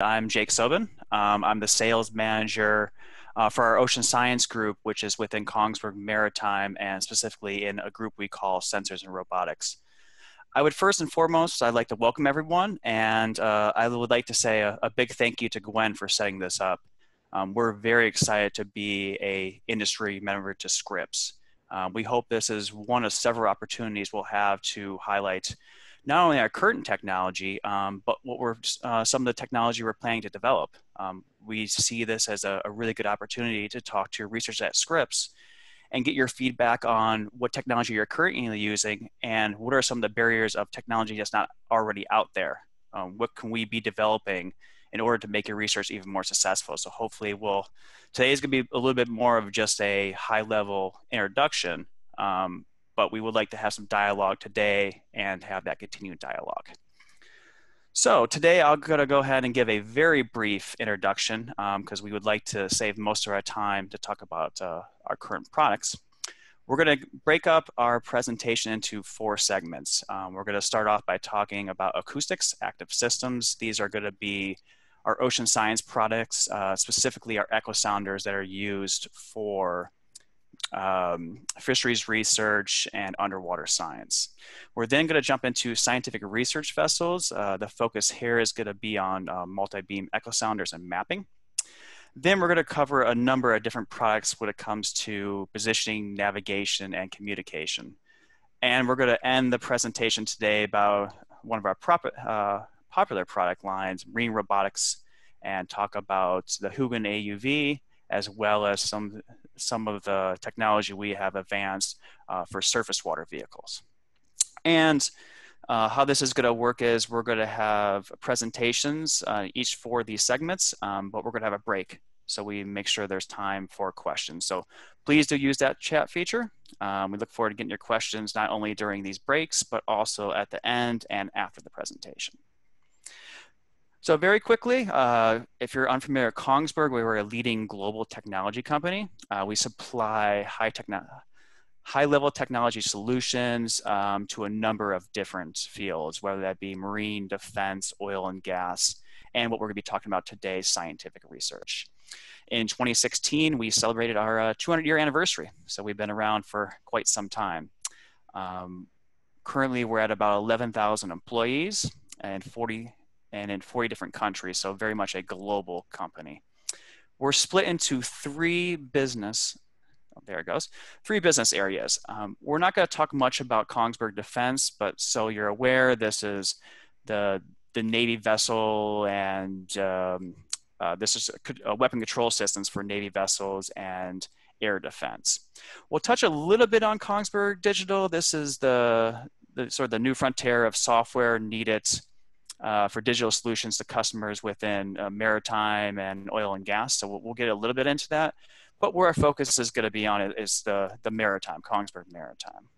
I'm Jake Sobin. Um, I'm the sales manager uh, for our ocean science group, which is within Kongsberg Maritime and specifically in a group we call Sensors and Robotics. I would first and foremost, I'd like to welcome everyone, and uh, I would like to say a, a, big thank you to Gwen for setting this up. Um, we're very excited to be a industry member to Scripps. Uh, we hope this is one of several opportunities we'll have to highlight not only our current technology, um, but what we're uh, some of the technology we're planning to develop. Um, we see this as a, a, really good opportunity to talk to researchers at Scripps and get your feedback on what technology you're currently using and what are some of the barriers of technology that's not already out there. Um, what can we be developing in order to make your research even more successful? So hopefully, we'll today is going to be a little bit more of just a high level introduction um, but we would like to have some dialogue today and have that continued dialogue. So today I'm going to go ahead and give a very brief introduction because um, we would like to save most of our time to talk about uh, our current products. We're going to break up our presentation into four segments. Um, we're going to start off by talking about acoustics, active systems. These are going to be our ocean science products, uh, specifically our echo sounders that are used for um, fisheries research, and underwater science. We're then going to jump into scientific research vessels. Uh, the focus here is going to be on uh, multi-beam echo sounders and mapping. Then we're going to cover a number of different products when it comes to positioning, navigation, and communication. And we're going to end the presentation today about one of our uh, popular product lines, marine robotics, and talk about the Hugin AUV, as well as some some of the technology we have advanced uh, for surface water vehicles. And uh, how this is going to work is we're going to have presentations uh, each for these segments, um, but we're going to have a break. So we make sure there's time for questions. So please do use that chat feature. Um, we look forward to getting your questions not only during these breaks, but also at the end and after the presentation. So very quickly, uh, if you're unfamiliar, Kongsberg, we were a leading global technology company. Uh, we supply high, techno high level technology solutions um, to a number of different fields, whether that be marine, defense, oil and gas, and what we're gonna be talking about today, scientific research. In 2016, we celebrated our uh, 200 year anniversary. So we've been around for quite some time. Um, currently, we're at about 11,000 employees and 40 and in 40 different countries, so very much a global company. We're split into three business, oh, there it goes, three business areas. Um, we're not going to talk much about Kongsberg Defense, but so you're aware, this is the, the Navy vessel and um, uh, this is a, a weapon control systems for Navy vessels and air defense. We'll touch a little bit on Kongsberg Digital. This is the, the sort of the new frontier of software needed uh, for digital solutions to customers within uh, maritime and oil and gas. So we'll, we'll, get a little bit into that. But where our focus is going to be on is the, the maritime, Kongsberg Maritime.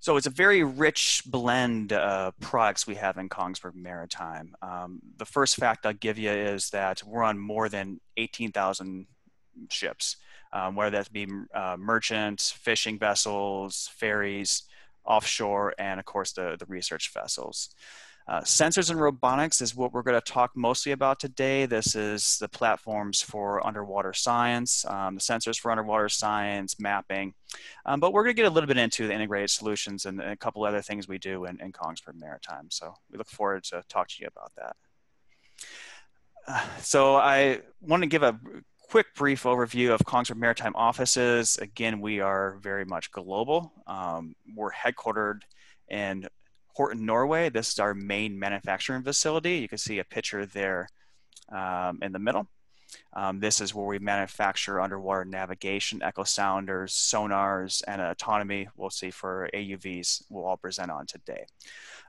So it's a very rich blend of products we have in Kongsberg Maritime. Um, the first fact I'll give you is that we're on more than 18,000 ships, um, whether that be uh, fishing vessels, ferries, offshore, and of course the, the research vessels. Uh, sensors and robotics is what we're going to talk mostly about today. This is the platforms for underwater science, um, the sensors for underwater science, mapping. Um, but we're going to get a little bit into the integrated solutions and, and a couple other things we do in, in Kongsberg Maritime. So we look forward to talk to you about that. Uh, so I want to give a quick brief overview of Kongsberg Maritime offices. Again, we are very much global. Um, we're headquartered in Horten, Norway. This is our main manufacturing facility. You can see a picture there um, in the middle. Um, this is where we manufacture underwater navigation, echo sounders, sonars, and autonomy. We'll see for AUVs we'll all present on today.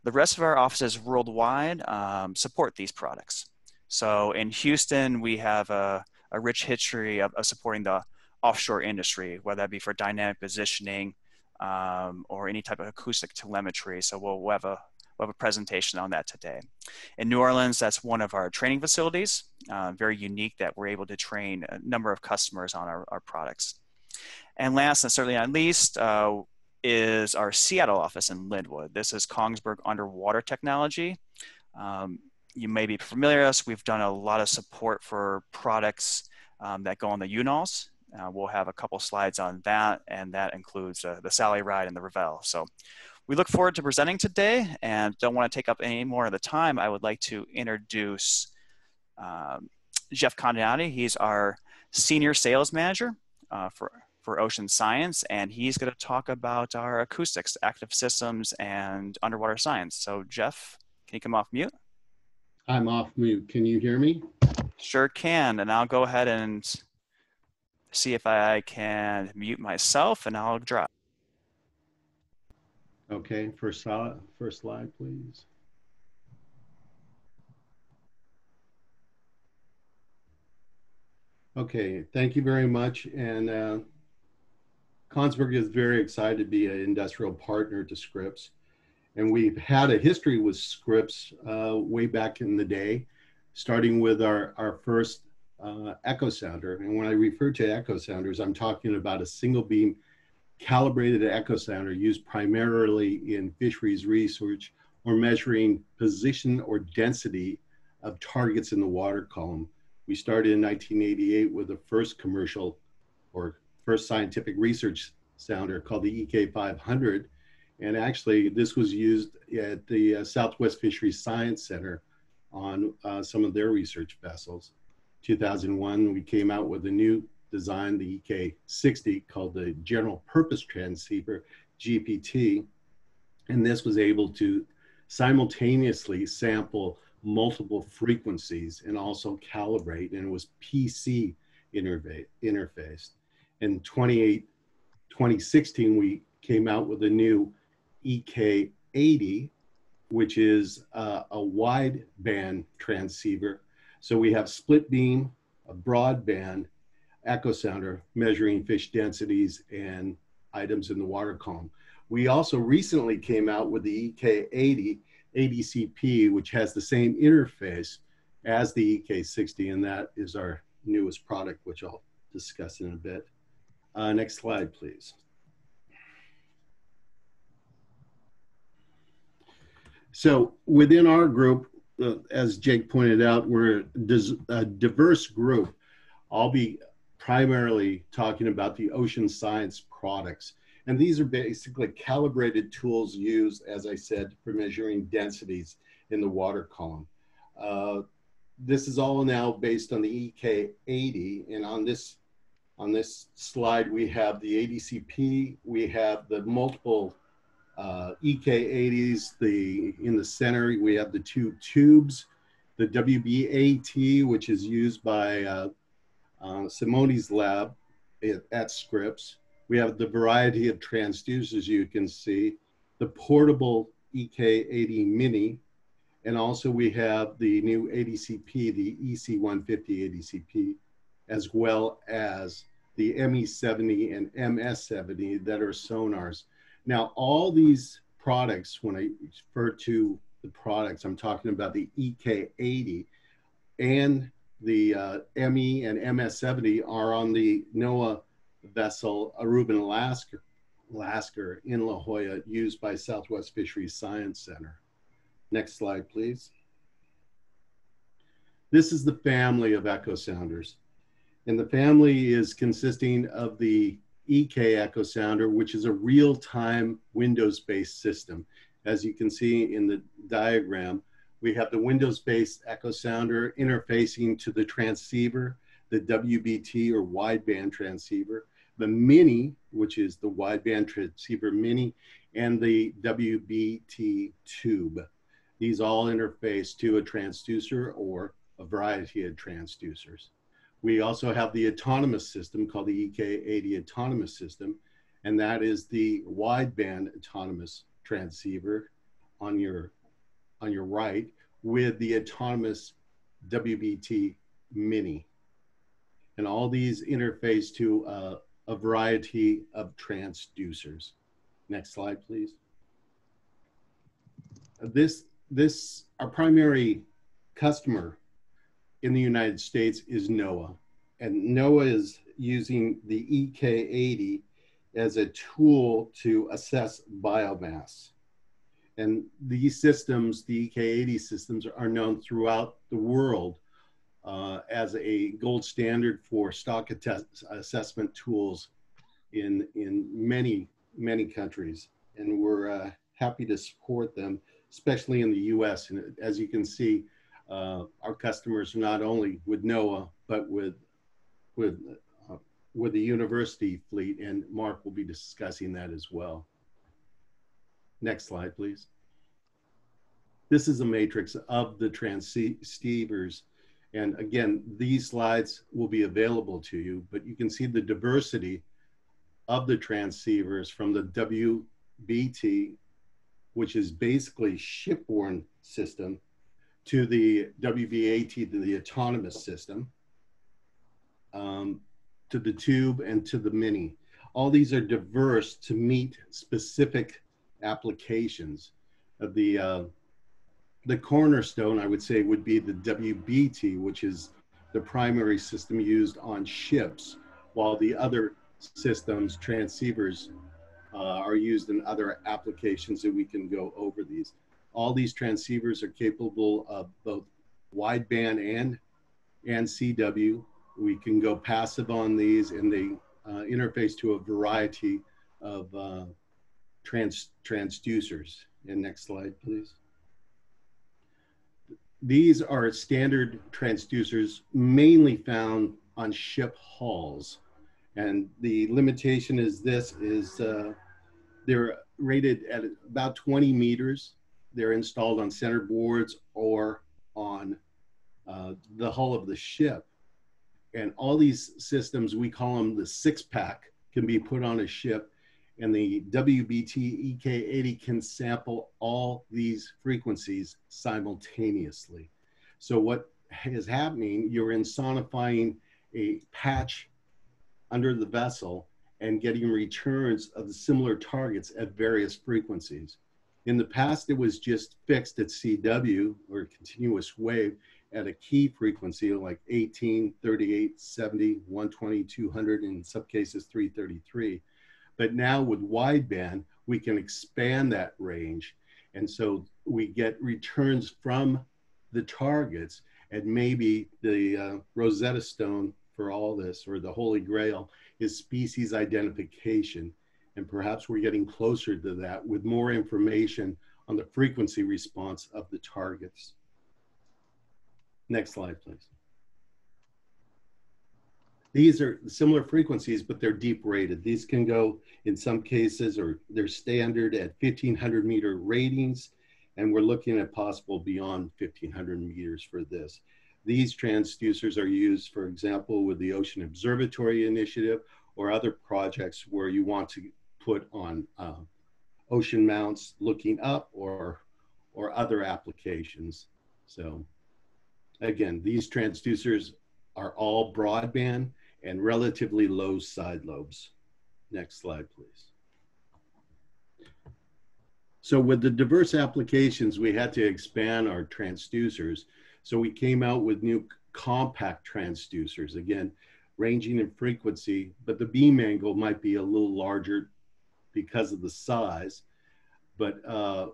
The rest of our offices worldwide um, support these products. So in Houston, we have a a rich history of, of supporting the offshore industry, whether that be for dynamic positioning um, or any type of acoustic telemetry. So we'll, we'll, have a, we'll have a presentation on that today. In New Orleans, that's one of our training facilities, uh, very unique that we're able to train a number of customers on our, our products. And last and certainly not least, uh, is our Seattle office in Lynnwood. This is Kongsberg Underwater Technology. Um, you may be familiar with us. We've done a lot of support for products um, that go on the UNOLS. Uh, we'll have a couple slides on that, and that includes uh, the Sally Ride and the Revelle. So we look forward to presenting today and don't want to take up any more of the time. I would like to introduce um, Jeff Condonati. He's our senior sales manager uh, for, for Ocean Science, and he's going to talk about our acoustics, active systems, and underwater science. So, Jeff, can you come off mute? I'm off mute. Can you hear me? Sure can. And I'll go ahead and see if I can mute myself and I'll drop. Okay, first slide, first slide, please. Okay, thank you very much. And uh, Kongsberg is very excited to be an industrial partner to Scripps. And we've had a history with Scripps uh, way back in the day, starting with our, our first uh, echo sounder. And when I refer to echo sounders, I'm talking about a single beam calibrated echo sounder used primarily in fisheries research or measuring position or density of targets in the water column. We started in 1988 with the first commercial or first scientific research sounder called the EK500. And actually, this was used at the uh, Southwest Fisheries Science Center on uh, some of their research vessels. 2001, we came out with a new design, the EK60, called the General Purpose Transceiver, GPT. And this was able to simultaneously sample multiple frequencies and also calibrate, and it was PC interfaced. In 28, 2016, we came out with a new EK80, which is uh, a wideband transceiver. So we have split beam, a broadband, echo sounder measuring fish densities and items in the water column. We also recently came out with the EK80 ADCP, which has the same interface as the EK60, and that is our newest product, which I'll discuss in a bit. Uh, next slide, please. So within our group, uh, as Jake pointed out, we're a diverse group. I'll be primarily talking about the ocean science products. And these are basically calibrated tools used, as I said, for measuring densities in the water column. Uh, this is all now based on the EK80. And on this, on this slide, we have the ADCP, we have the multiple uh, EK80s, the, in the center, we have the two tubes, the WBAT, which is used by uh, uh, Simone's lab at, at Scripps. We have the variety of transducers you can see, the portable EK80 Mini, and also we have the new ADCP, the EC150 ADCP, as well as the ME70 and MS70 that are sonars. Now, all these products, when I refer to the products, I'm talking about the EK80 and the uh, ME and MS-70 are on the NOAA vessel Aruban Alaska, Lasker in La Jolla used by Southwest Fisheries Science Center. Next slide, please. This is the family of echo sounders. And the family is consisting of the EK echo sounder, which is a real-time Windows-based system. As you can see in the diagram, we have the Windows-based echo sounder interfacing to the transceiver, the WBT or wideband transceiver, the Mini, which is the wideband transceiver Mini, and the WBT tube. These all interface to a transducer or a variety of transducers. We also have the autonomous system called the EK80 autonomous system, and that is the wideband autonomous transceiver on your on your right with the autonomous WBT Mini. And all these interface to uh, a variety of transducers. Next slide, please. This, this, our primary customer in the United States is NOAA. And NOAA is using the EK80 as a tool to assess biomass. And these systems, the EK80 systems, are known throughout the world uh, as a gold standard for stock assessment tools in, in many, many countries. And we're uh, happy to support them, especially in the US. And as you can see, uh, our customers not only with NOAA, but with, with, uh, with the university fleet, and Mark will be discussing that as well. Next slide, please. This is a matrix of the transceivers and again, these slides will be available to you, but you can see the diversity of the transceivers from the WBT, which is basically shipborne system, to the WBAT, to the autonomous system, um, to the tube, and to the mini. All these are diverse to meet specific applications of the uh, the cornerstone, I would say, would be the WBT, which is the primary system used on ships, while the other systems, transceivers, uh, are used in other applications that we can go over these. All these transceivers are capable of both wideband and, and CW. We can go passive on these and they uh, interface to a variety of uh, trans transducers. And next slide, please. These are standard transducers mainly found on ship hulls. And the limitation is this is uh, they're rated at about 20 meters. They're installed on center boards or on uh, the hull of the ship. And all these systems, we call them the six pack, can be put on a ship and the WBT EK80 can sample all these frequencies simultaneously. So what is happening, you're insonifying a patch under the vessel and getting returns of the similar targets at various frequencies. In the past, it was just fixed at CW or continuous wave at a key frequency like 18, 38, 70, 120, 200, and in some cases 333. But now with wideband, we can expand that range. And so we get returns from the targets and maybe the uh, Rosetta Stone for all this or the Holy Grail is species identification. And perhaps we're getting closer to that with more information on the frequency response of the targets. Next slide, please. These are similar frequencies, but they're deep rated. These can go in some cases, or they're standard at 1500 meter ratings, and we're looking at possible beyond 1500 meters for this. These transducers are used, for example, with the Ocean Observatory Initiative or other projects where you want to put on uh, ocean mounts looking up or, or other applications. So again, these transducers are all broadband and relatively low side lobes. Next slide, please. So with the diverse applications, we had to expand our transducers. So we came out with new compact transducers, again, ranging in frequency, but the beam angle might be a little larger because of the size. But uh,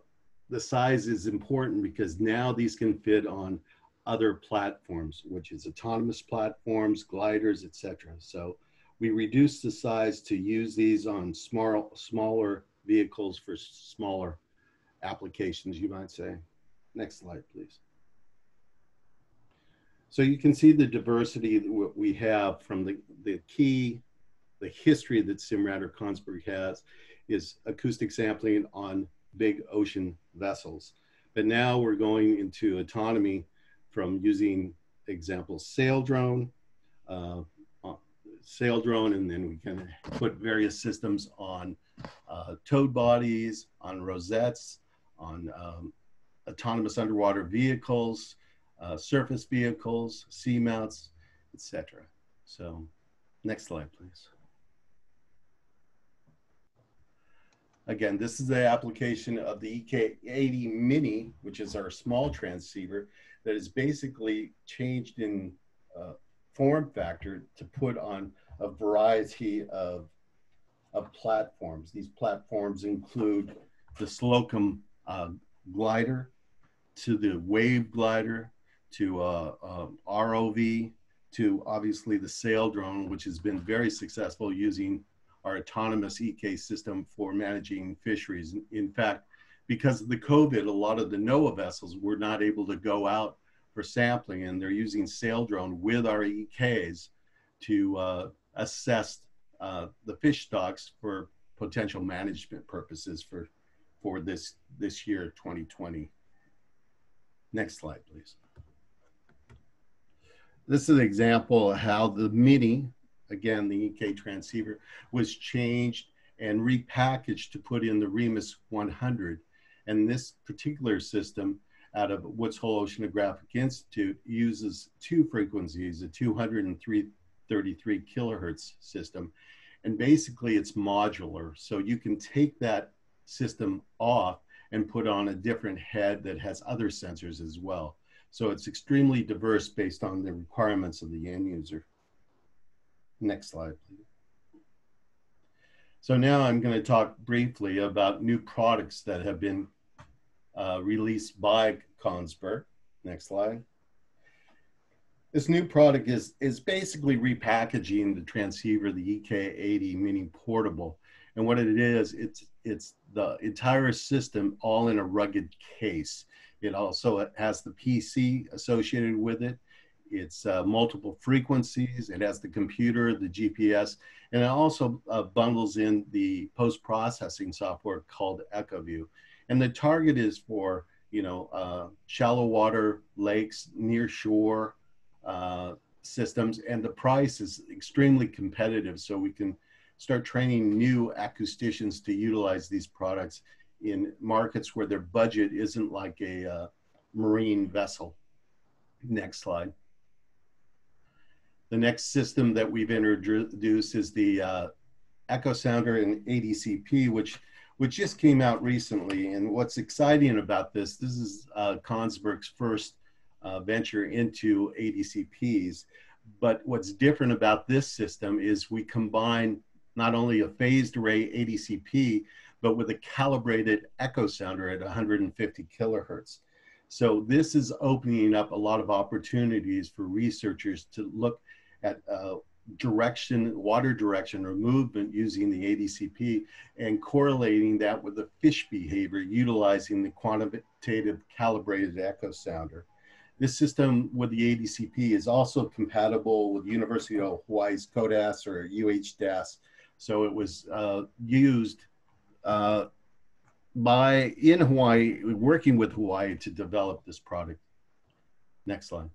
the size is important because now these can fit on other platforms, which is autonomous platforms, gliders, etc. So we reduce the size to use these on small, smaller vehicles for smaller applications, you might say. Next slide, please. So you can see the diversity that we have from the, the key, the history that Simrad or Kongsberg has is acoustic sampling on big ocean vessels. But now we're going into autonomy from using example Saildrone, uh, Saildrone, and then we can put various systems on uh, towed bodies, on rosettes, on um, autonomous underwater vehicles, uh, surface vehicles, seamounts, etc. So next slide, please. Again, this is the application of the EK80 Mini, which is our small transceiver that is basically changed in uh, form factor to put on a variety of, of platforms. These platforms include the Slocum uh, glider to the wave glider to uh, um, ROV to obviously the Saildrone, which has been very successful using our autonomous EK system for managing fisheries. In fact, because of the COVID, a lot of the NOAA vessels were not able to go out for sampling, and they're using Saildrone with our EKs to uh, assess uh, the fish stocks for potential management purposes for for this this year 2020. Next slide, please. This is an example of how the Mini, again, the EK transceiver, was changed and repackaged to put in the REMUS 100. And this particular system out of Woods Hole Oceanographic Institute uses two frequencies, a 200 and 333 kilohertz system. And basically it's modular. So you can take that system off and put on a different head that has other sensors as well. So it's extremely diverse based on the requirements of the end user. Next slide, please. So now I'm going to talk briefly about new products that have been uh, released by Kongsberg. Next slide. This new product is, is basically repackaging the transceiver, the EK80 Mini Portable. And what it is, it's, it's the entire system all in a rugged case. It also has the PC associated with it. It's uh, multiple frequencies. It has the computer, the GPS, and it also uh, bundles in the post-processing software called EchoView. And the target is for you know uh, shallow water lakes, near shore uh, systems, and the price is extremely competitive. So we can start training new acousticians to utilize these products in markets where their budget isn't like a uh, marine vessel. Next slide. The next system that we've introduced is the uh, Echo Sounder and ADCP, which which just came out recently. And what's exciting about this, this is uh, Kongsberg's first uh, venture into ADCPs. But what's different about this system is we combine not only a phased array ADCP, but with a calibrated echo sounder at 150 kilohertz. So this is opening up a lot of opportunities for researchers to look at uh, direction, water direction or movement using the ADCP and correlating that with the fish behavior utilizing the quantitative calibrated echo sounder. This system with the ADCP is also compatible with University of Hawaii's CODAS or UHDAS. So it was uh, used uh, by in Hawaii, working with Hawaii to develop this product. Next slide.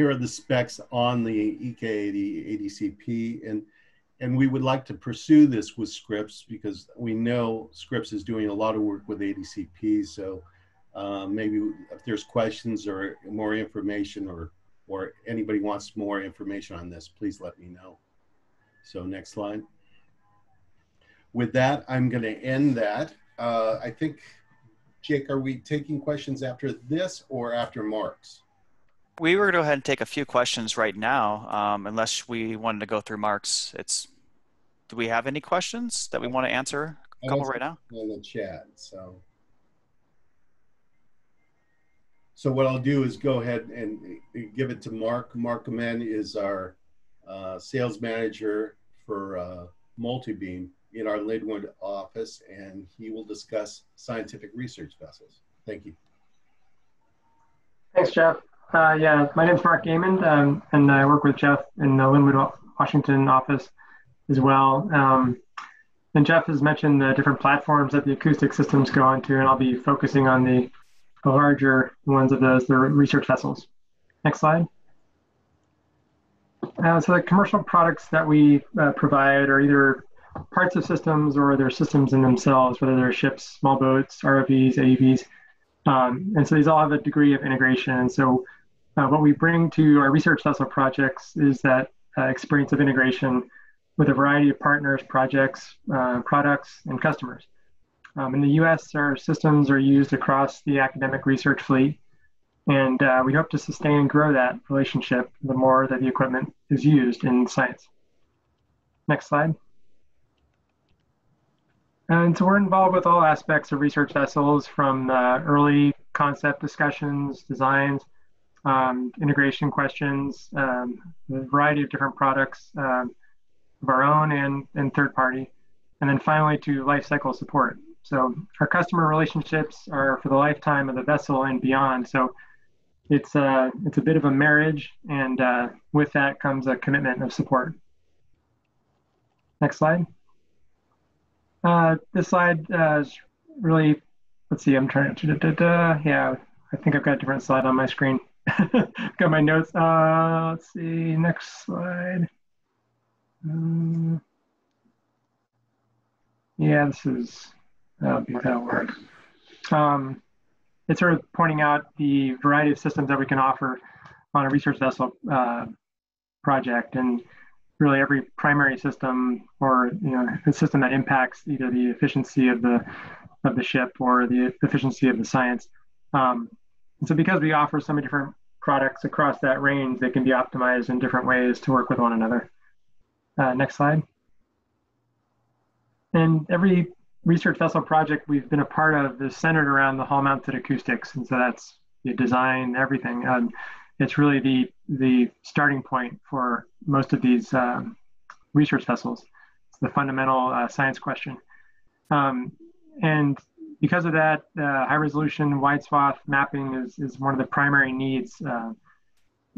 Here are the specs on the EK80 ADCP, and and we would like to pursue this with Scripps because we know Scripps is doing a lot of work with ADCP. So uh, maybe if there's questions or more information, or or anybody wants more information on this, please let me know. So next slide with that, I'm going to end that. Uh, I think, Jake, are we taking questions after this or after Mark's? We were going to go ahead and take a few questions right now, um, unless we wanted to go through Mark's. It's. Do we have any questions that we want to answer? A couple right now. In the chat, so. So what I'll do is go ahead and give it to Mark. Mark Amen is our uh, sales manager for uh, Multibeam in our Lynnwood office, and he will discuss scientific research vessels. Thank you. Thanks, Jeff. Uh, yeah, my name is Mark Gaiman, um, and I work with Jeff in the Lynnwood, Washington office as well. Um, and Jeff has mentioned the different platforms that the acoustic systems go onto, and I'll be focusing on the, the larger ones of those, the research vessels. Next slide. Uh, so the commercial products that we uh, provide are either parts of systems or their systems in themselves, whether they're ships, small boats, ROVs, AUVs. Um, and so these all have a degree of integration. And so uh, what we bring to our research vessel projects is that uh, experience of integration with a variety of partners, projects, uh, products, and customers. Um, in the US, our systems are used across the academic research fleet. And uh, we hope to sustain and grow that relationship the more that the equipment is used in science. Next slide. And so we're involved with all aspects of research vessels from uh, early concept discussions, designs, um, integration questions, um, a variety of different products um, of our own and, and third party, and then finally to life cycle support. So our customer relationships are for the lifetime of the vessel and beyond. So it's a, uh, it's a bit of a marriage, and uh, with that comes a commitment of support. Next slide. Uh, this slide uh, is really, let's see, I'm trying to, yeah, I think I've got a different slide on my screen. got my notes. Uh, let's see, next slide. Um, yeah, this is, that'll be that works. Um, it's sort of pointing out the variety of systems that we can offer on a research vessel uh, project. And really every primary system or you know a system that impacts either the efficiency of the of the ship or the efficiency of the science. Um, and so because we offer so many different products across that range, they can be optimized in different ways to work with one another. Uh, next slide. And every research vessel project we've been a part of is centered around the hull mounted acoustics. And so that's the design, everything. Um, it's really the the starting point for most of these um, research vessels. It's the fundamental uh, science question, um, and because of that, uh, high resolution wide swath mapping is is one of the primary needs. Uh,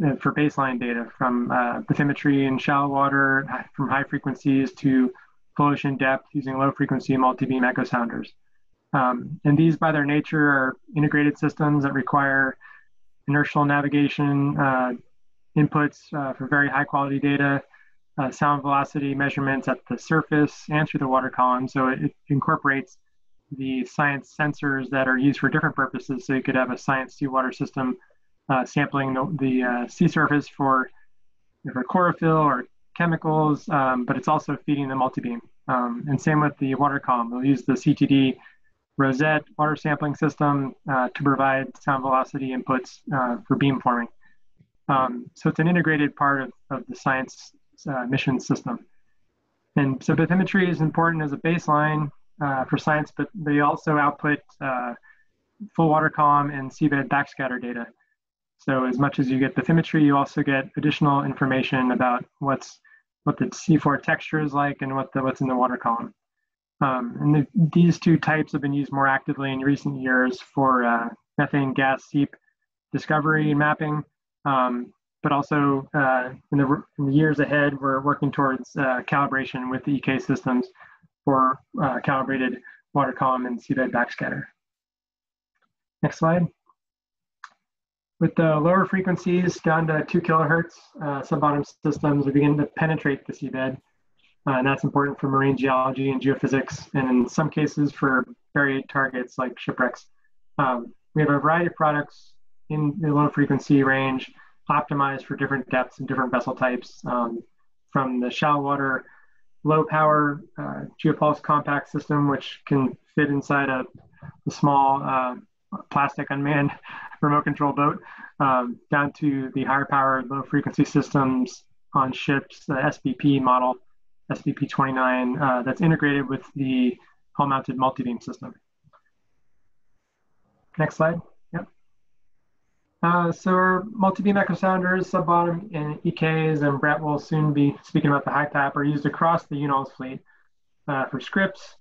uh for baseline data from uh, bathymetry in shallow water, from high frequencies to full ocean depth using low frequency multi-beam echo sounders. Um, and these, by their nature, are integrated systems that require inertial navigation uh, inputs uh, for very high quality data, uh, sound velocity measurements at the surface and through the water column. So it, it, incorporates the science sensors that are used for different purposes. So you could have a science seawater system uh, sampling the, the uh, sea surface for, for chlorophyll or chemicals, um, but it's also feeding the multibeam. Um, and same with the water column. We'll use the CTD Rosette water sampling system uh, to provide sound velocity inputs uh, for beamforming. Um, so it's an integrated part of, of the science uh, mission system. And so bathymetry is important as a baseline uh, for science, but they also output uh, full water column and seabed backscatter data. So as much as you get bathymetry, you also get additional information about what's what the seafloor texture is like and what the, what's in the water column. Um, and the, these two types have been used more actively in recent years for uh, methane gas seep discovery and mapping, um, but also uh, in, the, in, the, years ahead, we're working towards uh, calibration with the EK systems for uh, calibrated water column and seabed backscatter. Next slide. With the lower frequencies down to two kilohertz uh, sub-bottom systems, we begin to penetrate the seabed uh, and that's important for marine geology and geophysics, and in some cases for buried targets like shipwrecks. Um, we have a variety of products in the low frequency range optimized for different depths and different vessel types, um, from the shallow water low power uh, geopulse compact system, which can fit inside a, a small uh, plastic unmanned remote control boat, um, down to the higher power low frequency systems on ships, the SBP model, SBP29 uh, that's integrated with the hull-mounted multi-beam system. Next slide. Uh, so our multi-beam echo sounders, sub-bottom and EKs, and Brett will soon be speaking about the HIPAP, are used across the UNOLS fleet uh, for Scripps.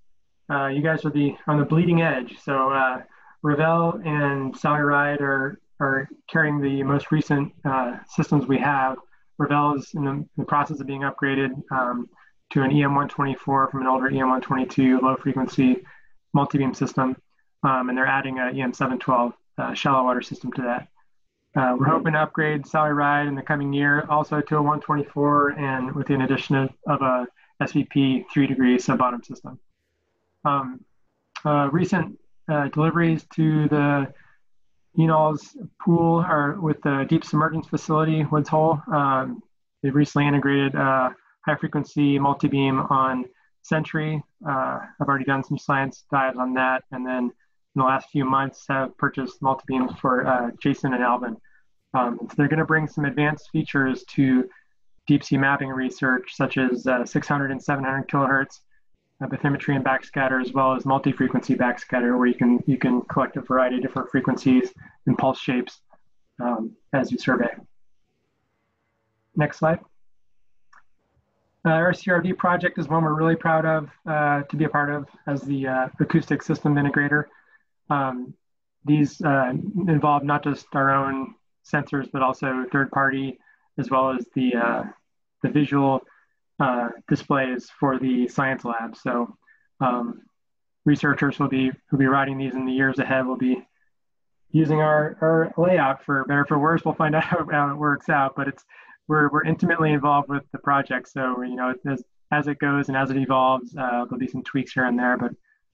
Uh, you guys are the on the bleeding edge. So uh, Revelle and Sally Ride are, are carrying the most recent uh, systems we have. Revelle is in the, in the, process of being upgraded. Um, to an EM124 from an older EM122 low frequency multi-beam system. Um, and they're adding a EM712 uh, shallow water system to that. Uh, we're hoping to upgrade Sally Ride in the coming year also to a 124 and with the addition of, of a SVP three degree sub bottom system. Um, uh, recent uh, deliveries to the UNOLS pool are with the deep submergence facility, Woods Hole. Um, they've recently integrated uh, high frequency multi-beam on Sentry. Uh, I've already done some science dives on that. And then in the last few months have purchased multi-beams for uh, Jason and Alvin. Um, so they're gonna bring some advanced features to deep sea mapping research, such as uh, 600 and 700 kilohertz uh, bathymetry and backscatter, as well as multi-frequency backscatter, where you can you can collect a variety of different frequencies and pulse shapes um, as you survey. Next slide. Uh, our CRD project is one we're really proud of uh, to be a part of as the uh, acoustic system integrator. Um, these uh, involve not just our own sensors, but also third party, as well as the, uh, the visual uh, displays for the science lab. So um, researchers will be, will be writing these in the years ahead. We'll be using our, our layout for better for worse. We'll find out how it works out, but it's, we're, we're intimately involved with the project. So, you know, as, as it goes and as it evolves, uh, there'll be some tweaks here and there, but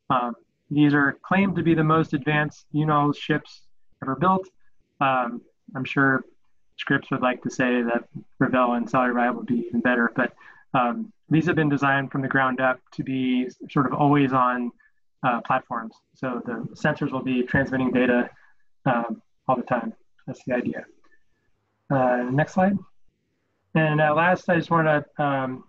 um, these are claimed to be the most advanced UNOL ships ever built. Um, I'm sure Scripps would like to say that Revelle and Sally Ride would be even better, but um, these have been designed from the ground up to be sort of always on uh, platforms. So the sensors will be transmitting data um, all the time. That's the idea. Uh, next slide. And uh, last, I just want to um,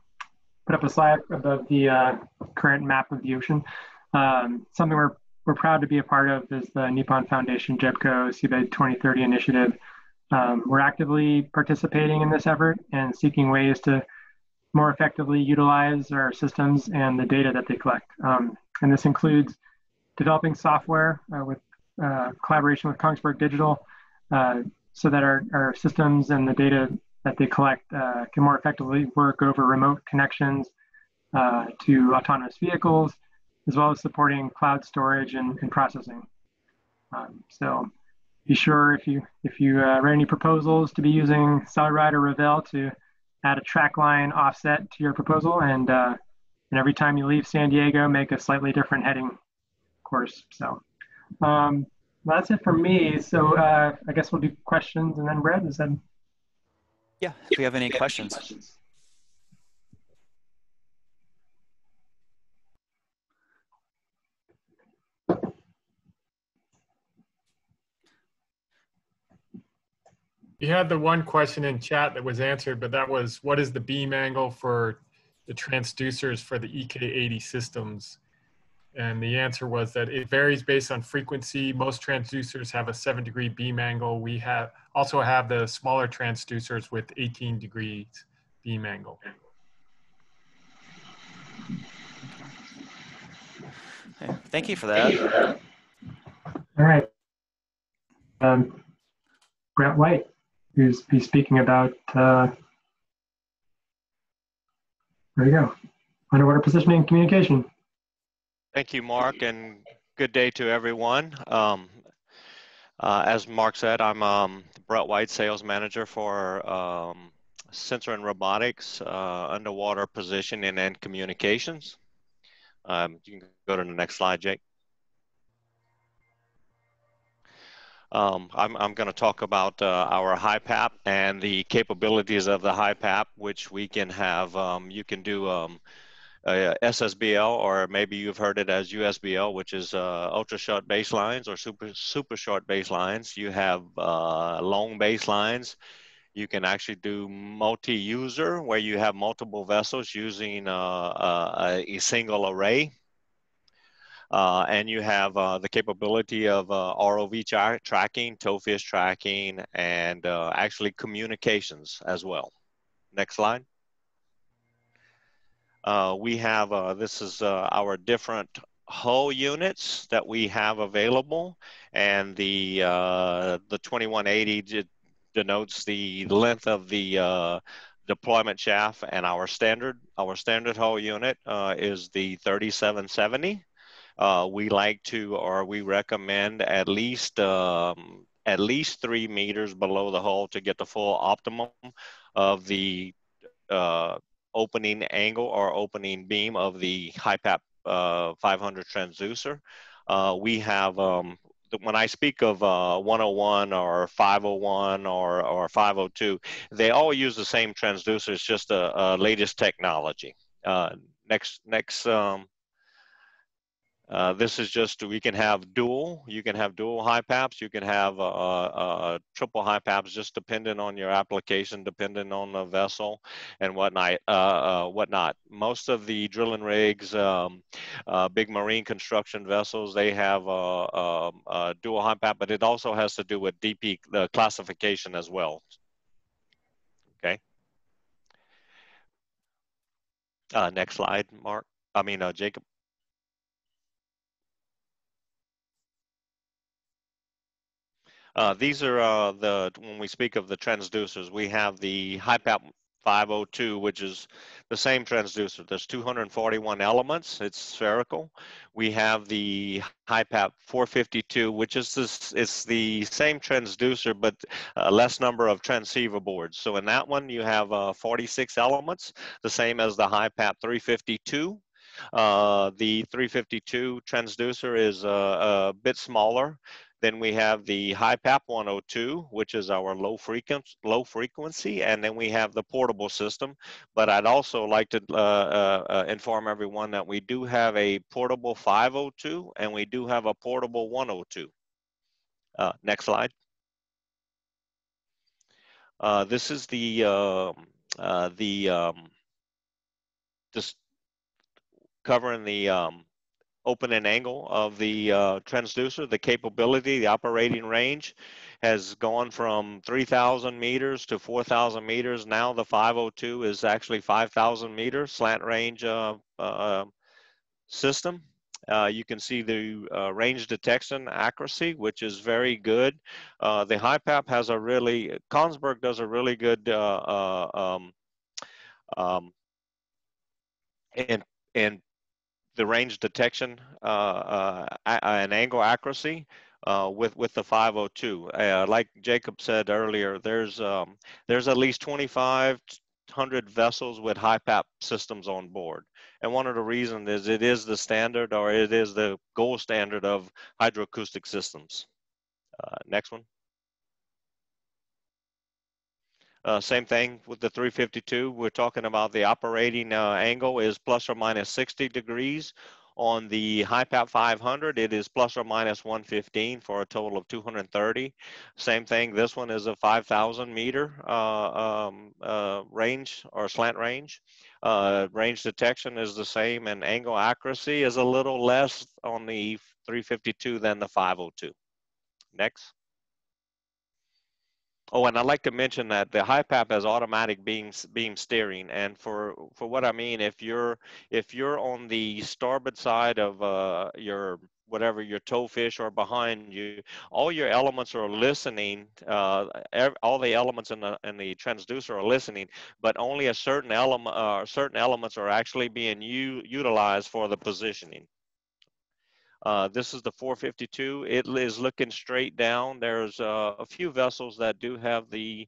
put up a slide above the uh, current map of the ocean. Um, something we're, we're proud to be a part of is the Nippon Foundation GEBCO Seabed 2030 initiative. Um, we're actively participating in this effort and seeking ways to more effectively utilize our systems and the data that they collect. Um, and this includes developing software uh, with uh, collaboration with Kongsberg Digital uh, so that our, our systems and the data that they collect uh, can more effectively work over remote connections uh, to autonomous vehicles, as well as supporting cloud storage and, and processing. Um, so be sure if you if you uh, write any proposals to be using Sally Ride or Revelle to add a track line offset to your proposal, and uh, and every time you leave San Diego, make a slightly different heading course. So um, that's it for me. So uh, I guess we'll do questions, and then Brad is that. Yeah, if we have any questions. You had the one question in chat that was answered, but that was what is the beam angle for the transducers for the EK80 systems? And the answer was that it varies based on frequency. Most transducers have a seven degree beam angle. We have also have the smaller transducers with 18 degrees beam angle. Okay. Thank you for that. All right. Um, Grant White who's be speaking about. Uh, there you go. Underwater positioning and communication. Thank you, Mark, and good day to everyone. Um, uh, as Mark said, I'm um, Brett White, sales manager for um, sensor and robotics, uh, underwater positioning and communications. Um, you can go to the next slide, Jake. Um, I'm, I'm going to talk about uh, our HiPAP and the capabilities of the HiPAP, which we can have. Um, you can do um, SSBL, or maybe you've heard it as USBL, which is uh, ultra short baselines or super super short baselines. You have uh, long baselines. You can actually do multi-user, where you have multiple vessels using uh, uh, a single array. Uh, and you have uh, the capability of uh, ROV tra tracking, towfish tracking, and uh, actually communications as well. Next slide. Uh, we have, uh, this is our different hull units that we have available, and the, the 2180 denotes the length of the deployment shaft, and our standard, our standard hull unit is the 3770. Uh, we like to, or we recommend at least um, at least three meters below the hull to get the full optimum of the uh, opening angle or opening beam of the HiPAP uh, 500 transducer. Uh, we have, um, when I speak of uh, 101 or 501 or, or 502, they all use the same transducer. It's just a, a latest technology. Uh, next, next um, Uh, this is just, we can have dual, you can have dual HiPAPs, you can have a triple HiPAPs, just depending on your application, depending on the vessel and whatnot. Uh, whatnot. Most of the drilling rigs, um, big marine construction vessels, they have a dual HiPAP, but it also has to do with DP the classification as well. Okay. next slide, Mark. I mean, Jacob. Uh, these are uh, the, when we speak of the transducers, we have the HIPAP 502, which is the same transducer. There's 241 elements. It's spherical. We have the HIPAP 452, which is this. It's the same transducer, but a less number of transceiver boards. So in that one, you have uh, 46 elements, the same as the HIPAP 352. Uh, the 352 transducer is a, a bit smaller. Then we have the HIPAP 102, which is our low frequency, low frequency, and then we have the portable system. But I'd also like to uh, uh, uh inform everyone that we do have a portable 502 and we do have a portable 102. Uh, next slide. Uh, this is the um, uh, the um, just covering the um, open angle of the uh, transducer, the capability, the operating range has gone from 3,000 meters to 4,000 meters. Now the 502 is actually 5,000 meters slant range uh, uh, system. Uh, you can see the uh, range detection accuracy, which is very good. Uh, the HIPAP has a really, Kongsberg does a really good um, um, and and the range detection uh, uh, and angle accuracy uh, with with the 502. Uh, like Jacob said earlier, there's um, there's at least 2,500 vessels with HIPAP systems on board, and one of the reasons is it is the standard or it is the gold standard of hydroacoustic systems. Uh, next one. Uh, same thing with the 352. We're talking about the operating uh, angle is plus or minus 60 degrees. On the HIPAP 500, it is plus or minus 115 for a total of 230. Same thing, this one is a 5,000 meter uh, um, uh, range or slant range. Uh, range detection is the same and angle accuracy is a little less on the 352 than the 502. Next. Oh, and I'd like to mention that the HIPAP has automatic beam beam steering, and for for what I mean, if you're if you're on the starboard side of uh, your whatever your towfish or behind you, all your elements are listening. Uh, all the elements in the in the transducer are listening, but only a certain element uh, certain elements are actually being u- utilized for the positioning. Uh, this is the 452. It is looking straight down. There's uh, a few vessels that do have the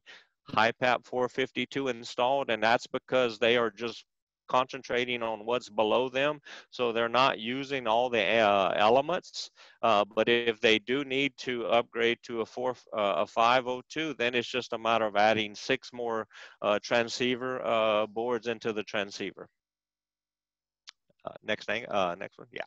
HIPAP 452 installed, and that's because they are just concentrating on what's below them. So they're not using all the uh, elements. Uh, but if they do need to upgrade to a, four, uh, a 502, then it's just a matter of adding six more transceiver boards into the transceiver. Uh, next thing, uh, next one, yeah.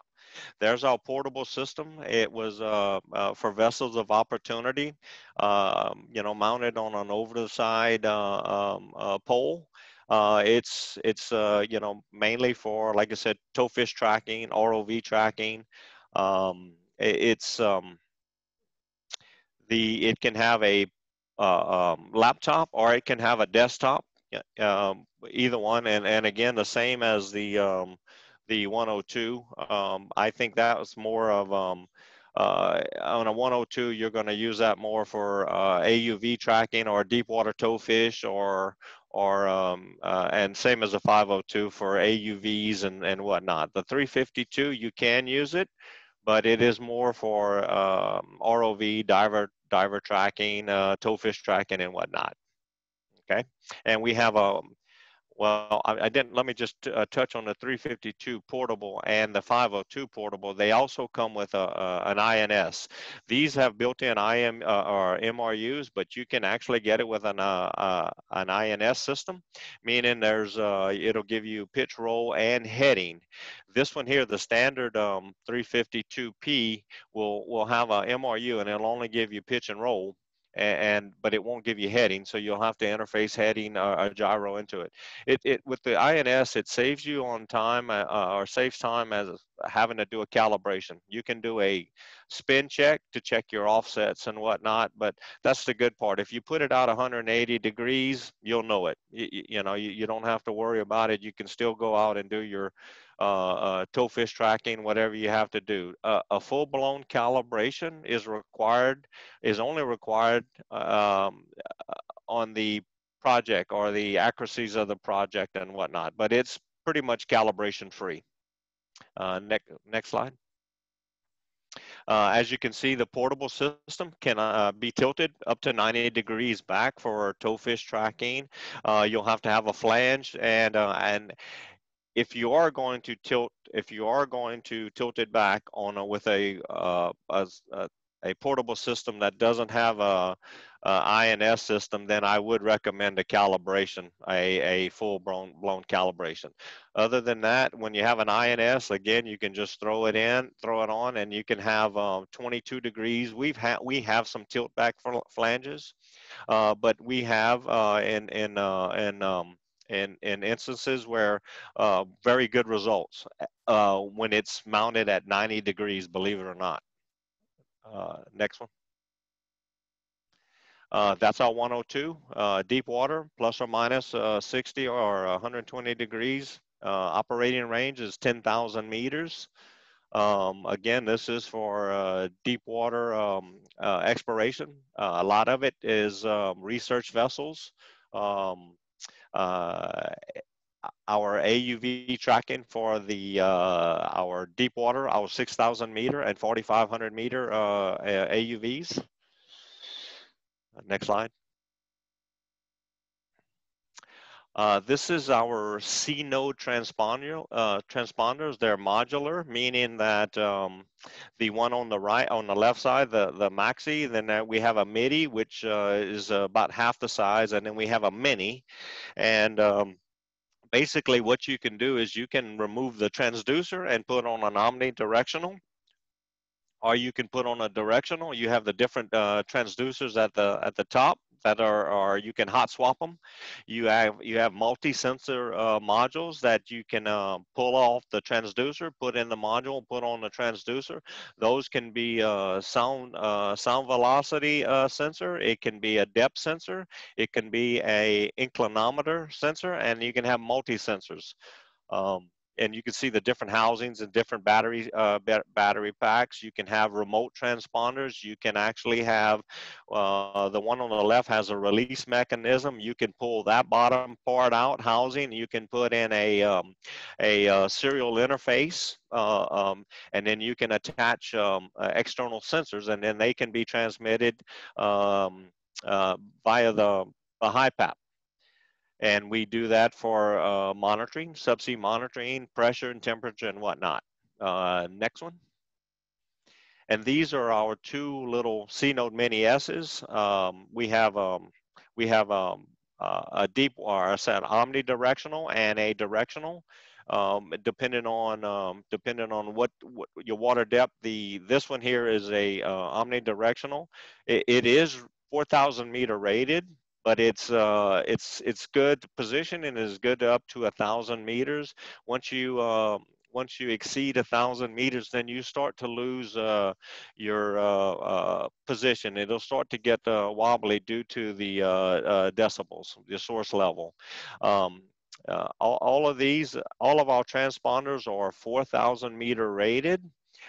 There's our portable system. It was uh, uh for vessels of opportunity, um, you know, mounted on an over the side uh, um, uh, pole. it's it's you know mainly for like I said, towfish tracking, ROV tracking. Um, it, it's um, the it can have a um, laptop or it can have a desktop. Um, either one, and and again the same as the the 102. Um, I think that was more of um, uh, on a 102, you're going to use that more for uh, AUV tracking or deep water towfish or or um, uh, and same as a 502 for AUVs and and whatnot. The 352 you can use it, but it is more for um, ROV diver diver tracking, uh, towfish tracking and whatnot. Okay, and we have a well, I, I, didn't. Let me just uh, touch on the 352 portable and the 502 portable. They also come with a, a an INS. These have built-in IM uh, or MRUs, but you can actually get it with an uh, uh an INS system, meaning there's uh, it'll give you pitch, roll, and heading. This one here, the standard um, 352P, will will have a MRU, and it'll only give you pitch and roll and, and, but it won't give you heading so you'll have to interface heading uh, gyro into it. it it with the ins it saves you on time uh, uh, or saves time as having to do a calibration. You can do a spin check to check your offsets and whatnot but that's the good part. If you put it out 180 degrees you'll know it. You, you know you, you don't have to worry about it. You can still go out and do your uh, uh, towfish tracking, whatever you have to do. Uh, a full-blown calibration is required, is only required um, on the project or the accuracies of the project and whatnot, but it's pretty much calibration free. Uh, next, next slide. Uh, as you can see, the portable system can uh, be tilted up to 90 degrees back for towfish tracking. Uh, you'll have to have a flange and uh, and if you are going to tilt, if you are going to tilt it back on a, with a, uh, a, a portable system that doesn't have a, a, INS system, then I would recommend a calibration, a, a full blown, blown calibration. Other than that, when you have an INS, again, you can just throw it in, throw it on, and you can have um, 22 degrees. We've had we have some tilt back flanges, uh, but we have uh, in in uh, in um, in, in instances where uh, very good results uh, when it's mounted at 90 degrees, believe it or not. Uh, next one. Uh, that's our 102, uh, deep water, plus or minus, uh, 60 or 120 degrees. operating range is 10,000 meters. Um, again, this is for deep water um, exploration. a lot of it is um, research vessels. Uh, our AUV tracking for the uh, our deep water, our 6,000 meter and 4,500 meter uh, AUVs. Next slide. Uh, this is our cNODE transponder, uh, transponders. They're modular, meaning that um, the one on the right, on the left side, the, the maxi, then we have a midi, which uh, is about half the size, and then we have a mini. And um, basically what you can do is you can remove the transducer and put on an omnidirectional or you can put on a directional. You have the different uh, transducers at the at the top that are, are you can hot swap them. You have you have multi-sensor uh, modules that you can uh, pull off the transducer, put in the module, put on the transducer. Those can be uh, sound uh, sound velocity uh, sensor. It can be a depth sensor. It can be a inclinometer sensor, and you can have multi-sensors. Um, and you can see the different housings and different battery uh, battery packs. You can have remote transponders. You can actually have uh, the one on the left has a release mechanism. You can pull that bottom part out housing. You can put in a um, a uh, serial interface, uh, um, and then you can attach um, uh, external sensors, and then they can be transmitted um, uh, via the, the HiPAP and we do that for uh, monitoring, subsea monitoring, pressure and temperature and whatnot. Uh, next one. And these are our two little cNODE Mini S's. Um, we have um, we have um, uh, a deep, or I said omnidirectional and a directional. Um, depending on um, depending on what, what, your water depth. The this one here is a uh, omnidirectional. It, it is 4,000 meter rated, but it's uh, it's it's good position and is good up to a thousand meters. Once you uh, once you exceed a thousand meters, then you start to lose uh, your uh, uh, position. It'll start to get uh, wobbly due to the decibels, the source level. Um, all, all of these, all of our transponders are 4,000 meter rated.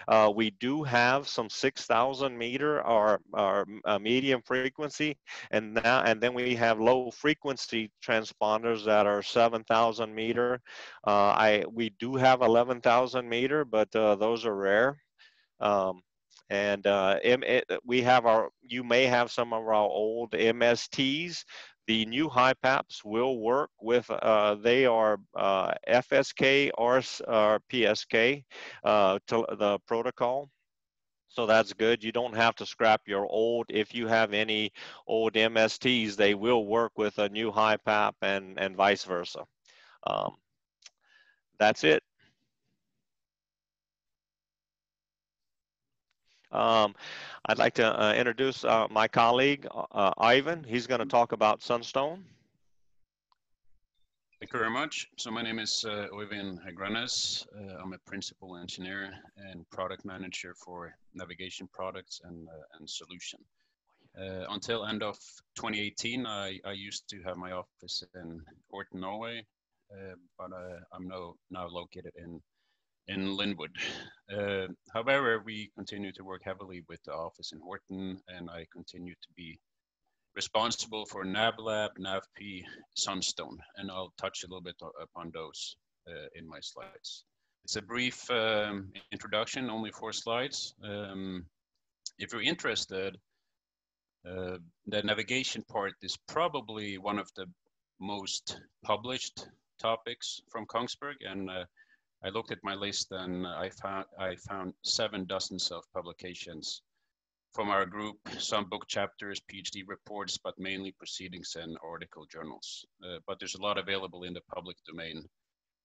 Uh, we do have some 6,000 meter or, or uh, medium frequency, and now and then we have low frequency transponders that are 7,000 meter. Uh, I we do have 11,000 meter, but uh, those are rare. Um, and uh, it, we have our you may have some of our old msts the new HiPAPs will work with, uh, they are uh, FSK or, PSK, uh, to the protocol. So that's good. You don't have to scrap your old, if you have any old MSTs, they will work with a new HiPAP and, and vice versa. Um, that's it. Um, I'd like to uh, introduce uh, my colleague, uh, Ivan. He's going to talk about Sunstone. Thank you very much. So my name is uh, Oyvind Hegrenæs. Uh, I'm a principal engineer and product manager for navigation products and, uh, and solution. Uh, until end of 2018, I, I used to have my office in Horten, Norway, uh, but uh, I'm now, now located in in Lynnwood. Uh, however, we continue to work heavily with the office in Horten, and I continue to be responsible for NavLab, NavP, Sunstone, and I'll touch a little bit upon those uh, in my slides. It's a brief um, introduction, only four slides. Um, if you're interested, uh, the navigation part is probably one of the most published topics from Kongsberg, and uh, I looked at my list and I found I found seven dozens of publications from our group, some book chapters, PhD reports, but mainly proceedings and article journals. Uh, but there's a lot available in the public domain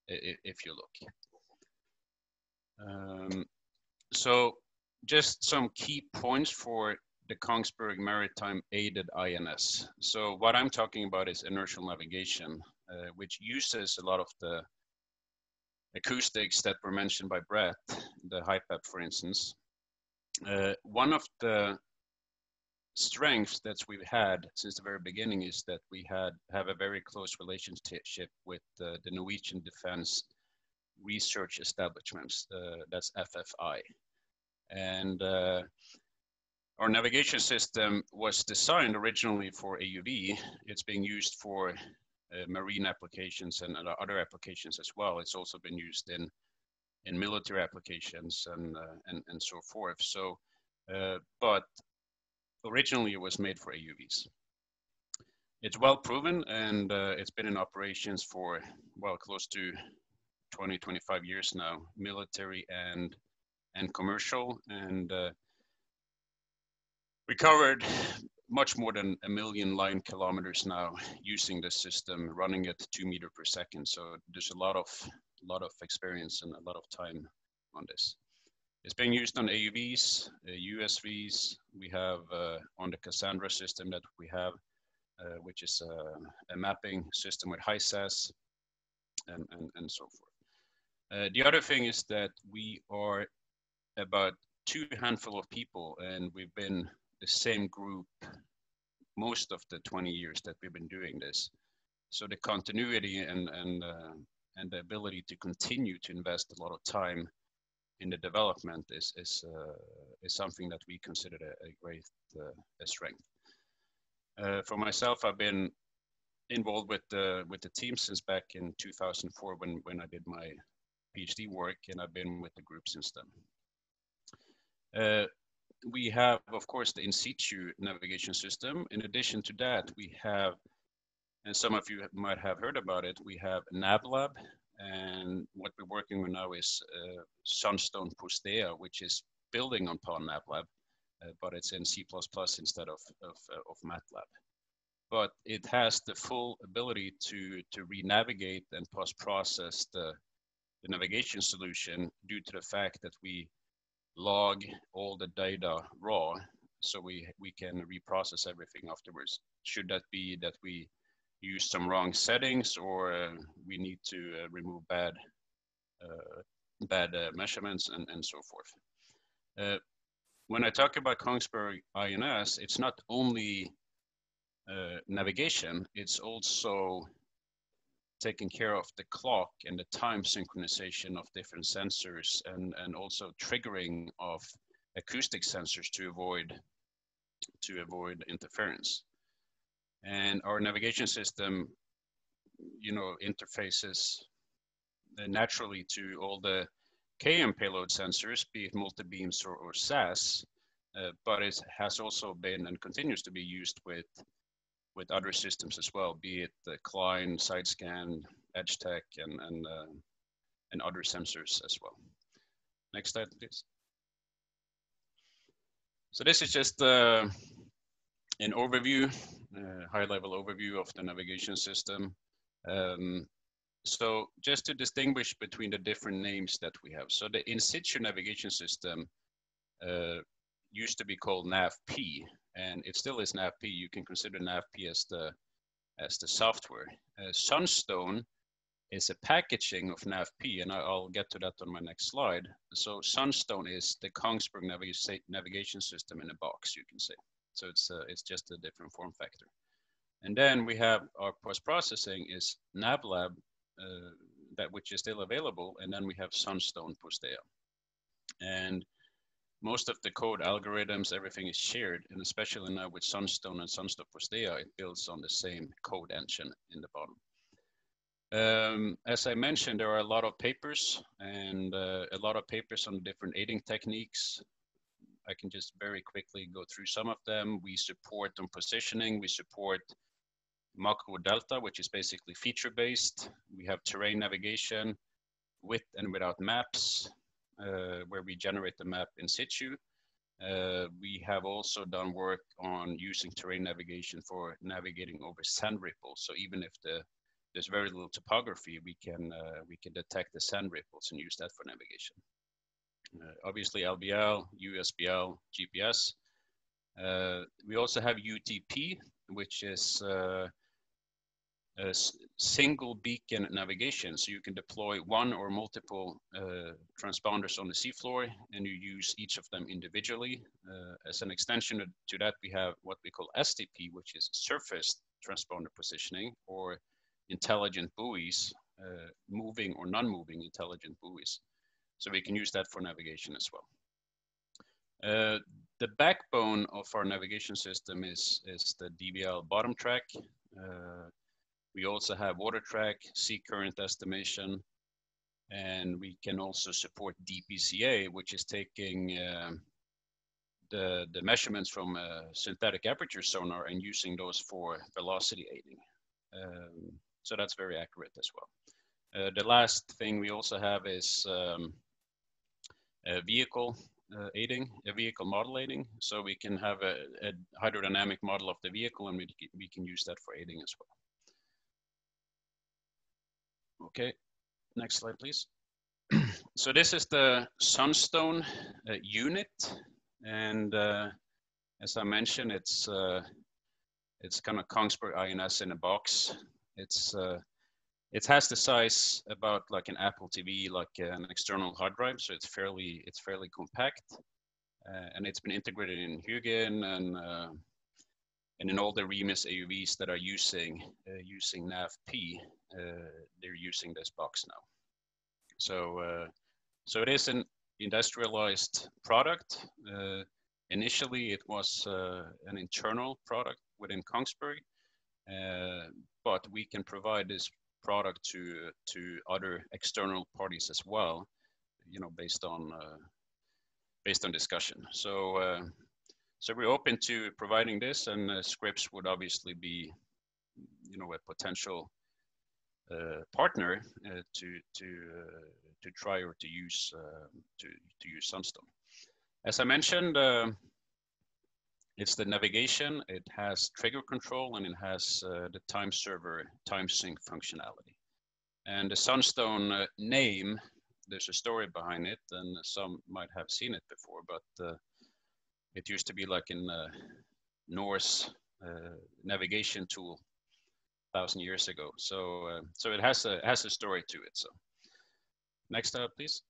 if you look. Um, so just some key points for the Kongsberg Maritime Aided INS. So what I'm talking about is inertial navigation, uh, which uses a lot of the acoustics that were mentioned by Brett, the HiPAP, for instance. Uh, one of the strengths that we've had since the very beginning is that we had have a very close relationship with uh, the Norwegian Defense Research Establishments, uh, that's FFI. And uh, our navigation system was designed originally for AUV. It's being used for marine applications and other applications as well. It's also been used in in military applications and uh, and and so forth. So, uh, but originally it was made for AUVs. It's well proven and uh, it's been in operations for well close to 20 25 years now, military and and commercial and uh, we covered much more than a million line kilometers now using this system, running at two meter per second. So there's a lot of lot of experience and a lot of time on this. It's being used on AUVs, uh, USVs. We have uh, on the Cassandra system that we have, uh, which is a, a, mapping system with HISAS and, and, and so forth. Uh, the other thing is that we are about two handful of people and we've been the same group most of the 20 years that we've been doing this. So the continuity and and uh, and the ability to continue to invest a lot of time in the development is is uh, is something that we consider a, a great uh, a strength. Uh, for myself, I've been involved with the with the team since back in 2004 when when I did my PhD work, and I've been with the group since then. We have, of course, the in situ navigation system. In addition to that, we have, and some of you might have heard about it, we have NavLab, and what we're working with now is uh, Sunstone Postea, which is building upon NavLab, uh, but it's in C++ instead of, of, uh, of MATLAB. But it has the full ability to, to re-navigate and post-process the, the navigation solution due to the fact that we log all the data raw so we, we can reprocess everything afterwards. Should that be that we use some wrong settings or uh, we need to uh, remove bad, uh, bad uh, measurements and, and so forth. Uh, when I talk about Kongsberg INS, it's not only uh, navigation, it's also taking care of the clock and the time synchronization of different sensors and, and also triggering of acoustic sensors to avoid to avoid interference. And our navigation system, you know, interfaces naturally to all the KM payload sensors, be it multi-beams or, or SAS, uh, but it has also been and continues to be used with with other systems as well, be it the Klein, SideScan, EdgeTech, and and uh, and other sensors as well. Next slide, please. So this is just uh, an overview, uh, high-level overview of the navigation system. Um, so just to distinguish between the different names that we have. So the in situ navigation system uh, used to be called NAVP, and it still is NAVP. You can consider NAVP as the as the software. Uh, Sunstone is a packaging of NAVP, and I'll get to that on my next slide. So Sunstone is the Kongsberg navigation system in a box, you can say. So it's uh, it's just a different form factor. And then we have our post-processing is NavLab, uh, that which is still available, and then we have Sunstone Postea. And most of the code algorithms, everything is shared, and especially now with Sunstone and Sunstone Postea, it builds on the same code engine in the bottom. Um, as I mentioned, there are a lot of papers and uh, a lot of papers on different aiding techniques. I can just very quickly go through some of them. We support on positioning, we support macro delta, which is basically feature-based. We have terrain navigation with and without maps, where we generate the map in situ. Uh, we have also done work on using terrain navigation for navigating over sand ripples. So even if the, there's very little topography, we can, uh, we can detect the sand ripples and use that for navigation. Uh, obviously LBL, USBL, GPS. Uh, we also have UTP, which is uh, a single beacon navigation. So you can deploy one or multiple uh, transponders on the seafloor and you use each of them individually. Uh, as an extension to that, we have what we call STP, which is surface transponder positioning or intelligent buoys, uh, moving or non-moving intelligent buoys. So we can use that for navigation as well. Uh, the backbone of our navigation system is, is the DVL bottom track. Uh, we also have water track, sea current estimation, and we can also support DPCA, which is taking uh, the, the measurements from a synthetic aperture sonar and using those for velocity aiding. Um, so that's very accurate as well. Uh, the last thing we also have is um, vehicle uh, aiding, a vehicle model aiding. So we can have a, a, hydrodynamic model of the vehicle and we, we can use that for aiding as well. Okay, next slide, please. so this is the Sunstone uh, unit. And uh, as I mentioned, it's uh, it's kind of Kongsberg INS in a box. It's uh, it has the size about like an Apple TV, like an external hard drive. So it's fairly it's fairly compact, uh, and it's been integrated in Hugin and uh, and in all the Remus AUVs that are using using NAVP, they're using this box now. So, uh, so it is an industrialized product. Uh, initially, it was an internal product within Kongsberg, but we can provide this product to to other external parties as well you know based on uh, based on discussion so uh, so we're open to providing this and uh, scripps would obviously be you know a potential uh, partner uh, to to uh, to try or to use to to use Sunstone. As I mentioned, it's the navigation. It has trigger control and it has the time server time sync functionality. And the Sunstone name there's a story behind it, and some might have seen it before, but uh, it used to be like in uh, Norse uh, navigation tool thousand years ago. So uh, so it has a has a story to it. So next up, please.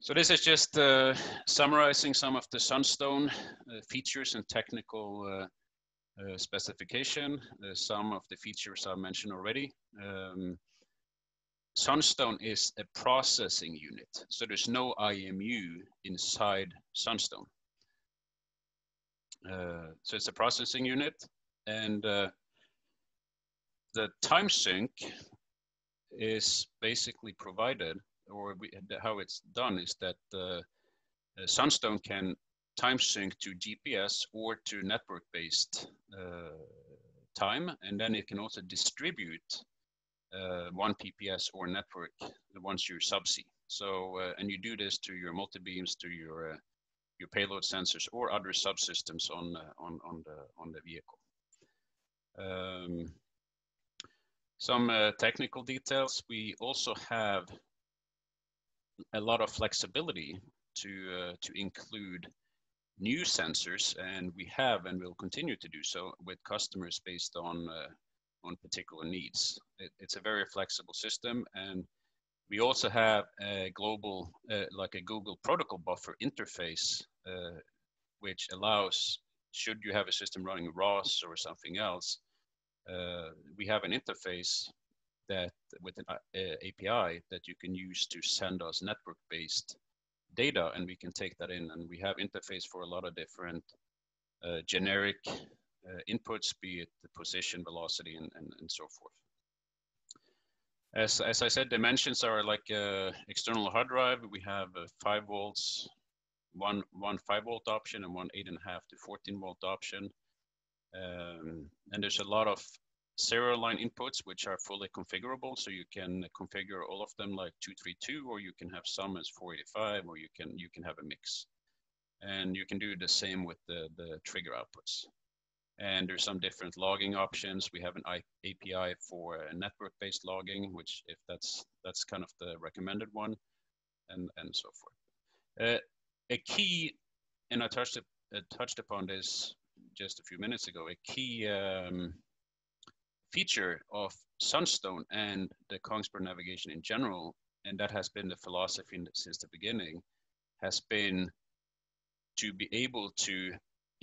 So this is just uh, summarizing some of the Sunstone uh, features and technical uh, uh specification. Uh, some of the features I mentioned already. Um, Sunstone is a processing unit, so there's no IMU inside Sunstone. Uh, so it's a processing unit and uh, the time sync is basically provided, or we, how it's done is that uh, Sunstone can time sync to GPS or to network-based uh, time, and then it can also distribute uh, one PPS or network once you're subsea. So, uh, and you do this to your multi-beams, to your uh, your payload sensors or other subsystems on on on the on the vehicle. Um, some uh, technical details. We also have a lot of flexibility to uh, to include new sensors, and we have and will continue to do so with customers based on uh, on particular needs. It, it's a very flexible system, and we also have a global, uh, like a Google protocol buffer interface, uh, which allows, should you have a system running ROS or something else, we have an interface that with an uh, API that you can use to send us network-based data, and we can take that in, and we have interface for a lot of different uh, generic uh, inputs, be it the position, velocity, and, and, and so forth. As, as I said, dimensions are like uh, external hard drive. We have uh, five volts, one, one five volt option and one eight and a half to 14 volt option. Um, and there's a lot of serial line inputs which are fully configurable. So you can configure all of them like 232, or you can have some as 485, or you can you can have a mix. And you can do the same with the, the trigger outputs. And there's some different logging options. We have an API for network-based logging, which if that's that's kind of the recommended one, and and so forth. Uh, a key, and I touched uh, touched upon this just a few minutes ago. A key um, feature of Sunstone and the Kongsberg navigation in general, and that has been the philosophy since the beginning, has been to be able to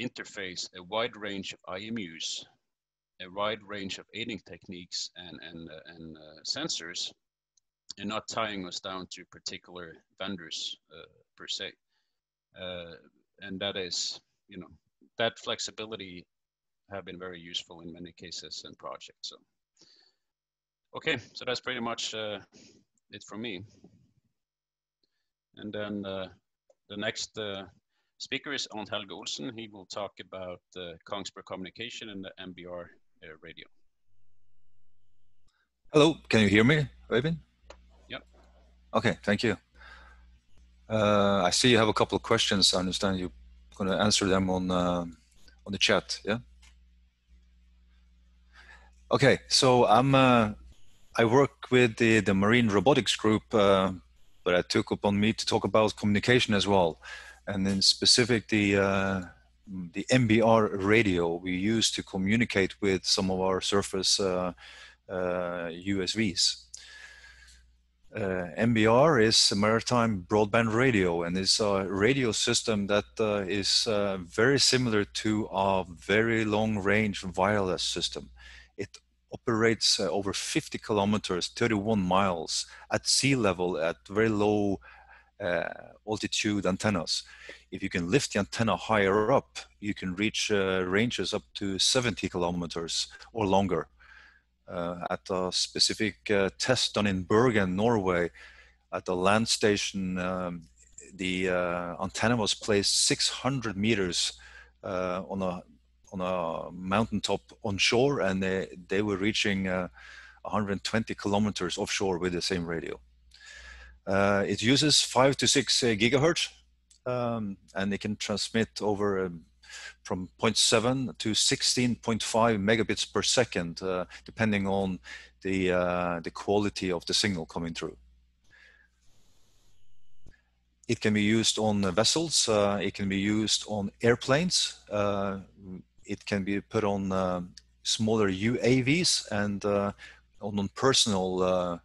interface a wide range of IMUs, a wide range of aiding techniques and, and, uh, and uh, sensors, and not tying us down to particular vendors uh, per se. Uh, and that is, you know, that flexibility have been very useful in many cases and projects. So, okay, so that's pretty much uh, it for me. And then uh, the next Speaker is Arnt Helge Olsen. He will talk about the Kongsberg communication and the MBR uh, radio. Hello, can you hear me, Raven? Yeah. Okay, thank you. Uh, I see you have a couple of questions. I understand you're going to answer them on uh, on the chat. Yeah. Okay, so I'm uh, I work with the the Marine Robotics Group, uh, but I took upon me to talk about communication as well and in specific the uh, the MBR radio we use to communicate with some of our surface uh, uh, USVs. Uh, MBR is maritime broadband radio and it's a radio system that uh, is uh, very similar to a very long range wireless system. It operates over 50 kilometers, 31 miles at sea level at very low uh, altitude antennas. If you can lift the antenna higher up, you can reach uh, ranges up to 70 kilometers or longer. Uh, at a specific test done in Bergen, Norway, at the land station, um, the antenna was placed 600 meters on a on a mountaintop onshore, and they, they were reaching uh, 120 kilometers offshore with the same radio. Uh, it uses five to six uh, gigahertz, um, and it can transmit over um, from 0.7 to 16.5 megabits per second, uh, depending on the uh, the quality of the signal coming through. It can be used on vessels. Uh, it can be used on airplanes. Uh, it can be put on smaller UAVs and on personal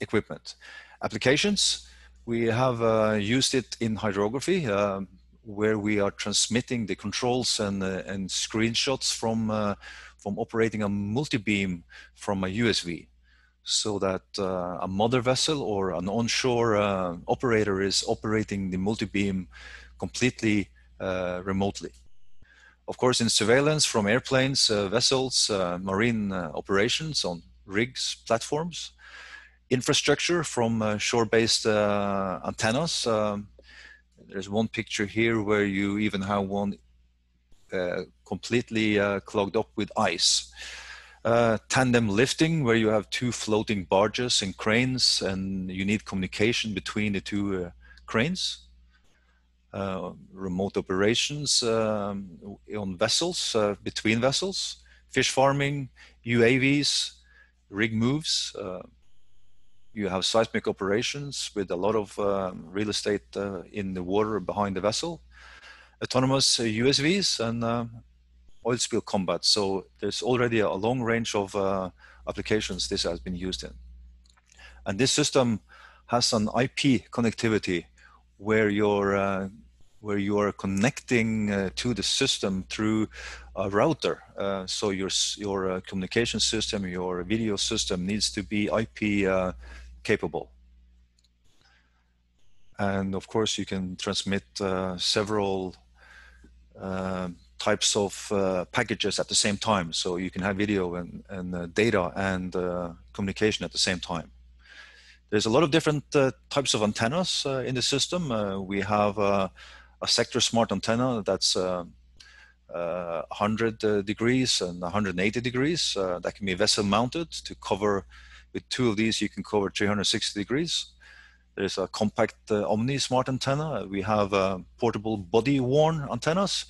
equipment. Applications, we have uh, used it in hydrography, uh, where we are transmitting the controls and, uh, and screenshots from, uh, from operating a multi-beam from a USV so that uh, a mother vessel or an onshore uh, operator is operating the multi-beam completely remotely. Of course, in surveillance from airplanes, vessels, marine operations on rigs, platforms, infrastructure from uh, shore-based uh, antennas. Um, there's one picture here where you even have one uh, completely uh, clogged up with ice. Uh, tandem lifting, where you have two floating barges and cranes, and you need communication between the two uh, cranes. Uh, remote operations um, on vessels, uh, between vessels, fish farming, UAVs, rig moves. You have seismic operations with a lot of um, real estate in the water behind the vessel autonomous USVs uh, and uh, oil spill combat. So there's already a long range of uh, applications this has been used in. And this system has an IP connectivity where you're uh, where you are connecting uh, to the system through a router. Uh, so your your communication system, your video system needs to be IP capable. And of course, you can transmit several uh, types of uh, packages at the same time. So you can have video and, and uh, data and uh, communication at the same time. There's a lot of different uh, types of antennas uh, in the system. we have a sector smart antenna that's 100 degrees and 180 degrees. that can be vessel mounted to cover, with two of these, you can cover 360 degrees. There's a compact uh, Omni smart antenna. We have uh, portable body worn antennas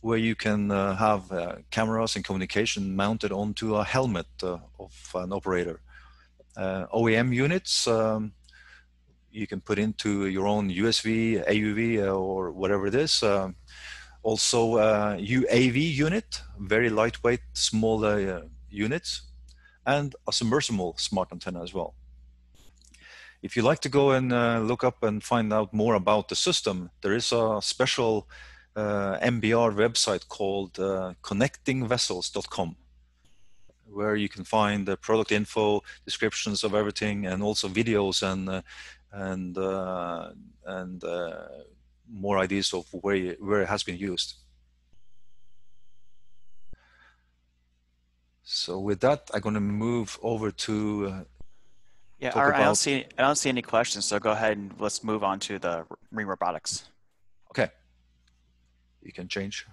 where you can uh, have uh, cameras and communication mounted onto a helmet uh, of an operator. Uh, OEM units um, you can put into your own USV, AUV, or whatever it is. also, UAV unit, very lightweight, small units, and a submersible smart antenna as well. If you like to go and uh, look up and find out more about the system, there is a special uh, MBR website called uh, connectingvessels.com where you can find the product info, descriptions of everything, and also videos and uh, and uh, and uh, more ideas of where where it has been used. So with that, I'm going to move over to uh, yeah, Art, I don't see I don't see any questions, so go ahead and let's move on to the marine robotics. Okay, you can change.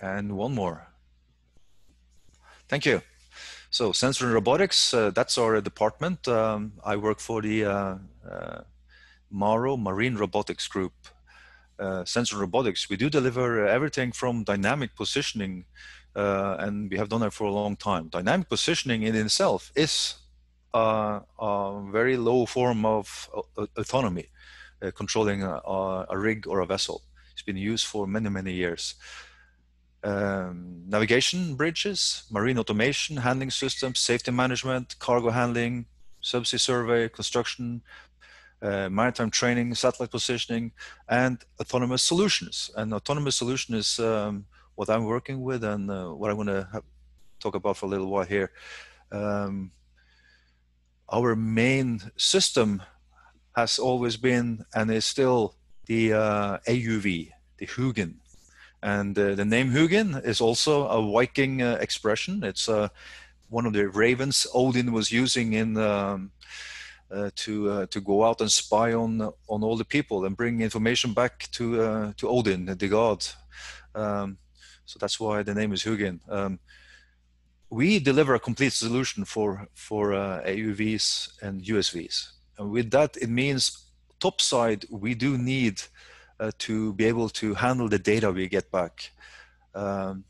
And one more. Thank you. So sensor and robotics, uh, that's our department. Um, I work for the uh, uh, MARO Marine Robotics Group. Uh, sensor robotics, we do deliver everything from dynamic positioning uh, and we have done that for a long time. Dynamic positioning in itself is uh, a very low form of uh, autonomy, uh, controlling a, a, rig or a vessel. It's been used for many, many years. Um, navigation bridges, marine automation, handling systems, safety management, cargo handling, subsea survey, construction, uh, maritime training, satellite positioning, and autonomous solutions. And autonomous solution is um, what I'm working with and uh, what I want to talk about for a little while here. Um, our main system has always been and is still the uh, AUV, the Hugin. And uh, the name Hugin is also a Viking uh, expression. It's uh, one of the ravens Odin was using in um, to uh, to go out and spy on on all the people and bring information back to uh, to Odin, the god. Um, so that's why the name is Hugin. Um, we deliver a complete solution for for uh, AUVs and USVs, and with that it means topside we do need uh, to be able to handle the data we get back. Um,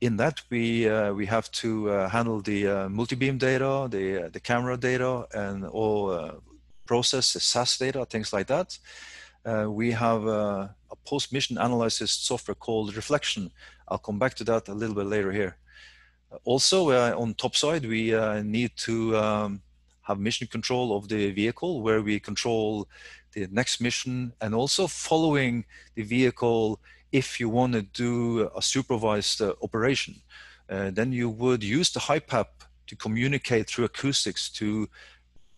in that we uh, we have to uh, handle the uh, multi-beam data, the uh, the camera data, and all process the SAS data, things like that. we have a post-mission analysis software called Reflection. I'll come back to that a little bit later here. Also, uh, on top side, we uh, need to um, have mission control of the vehicle where we control the next mission and also following the vehicle if you want to do a supervised uh, operation. Uh, then you would use the HiPAP to communicate through acoustics to,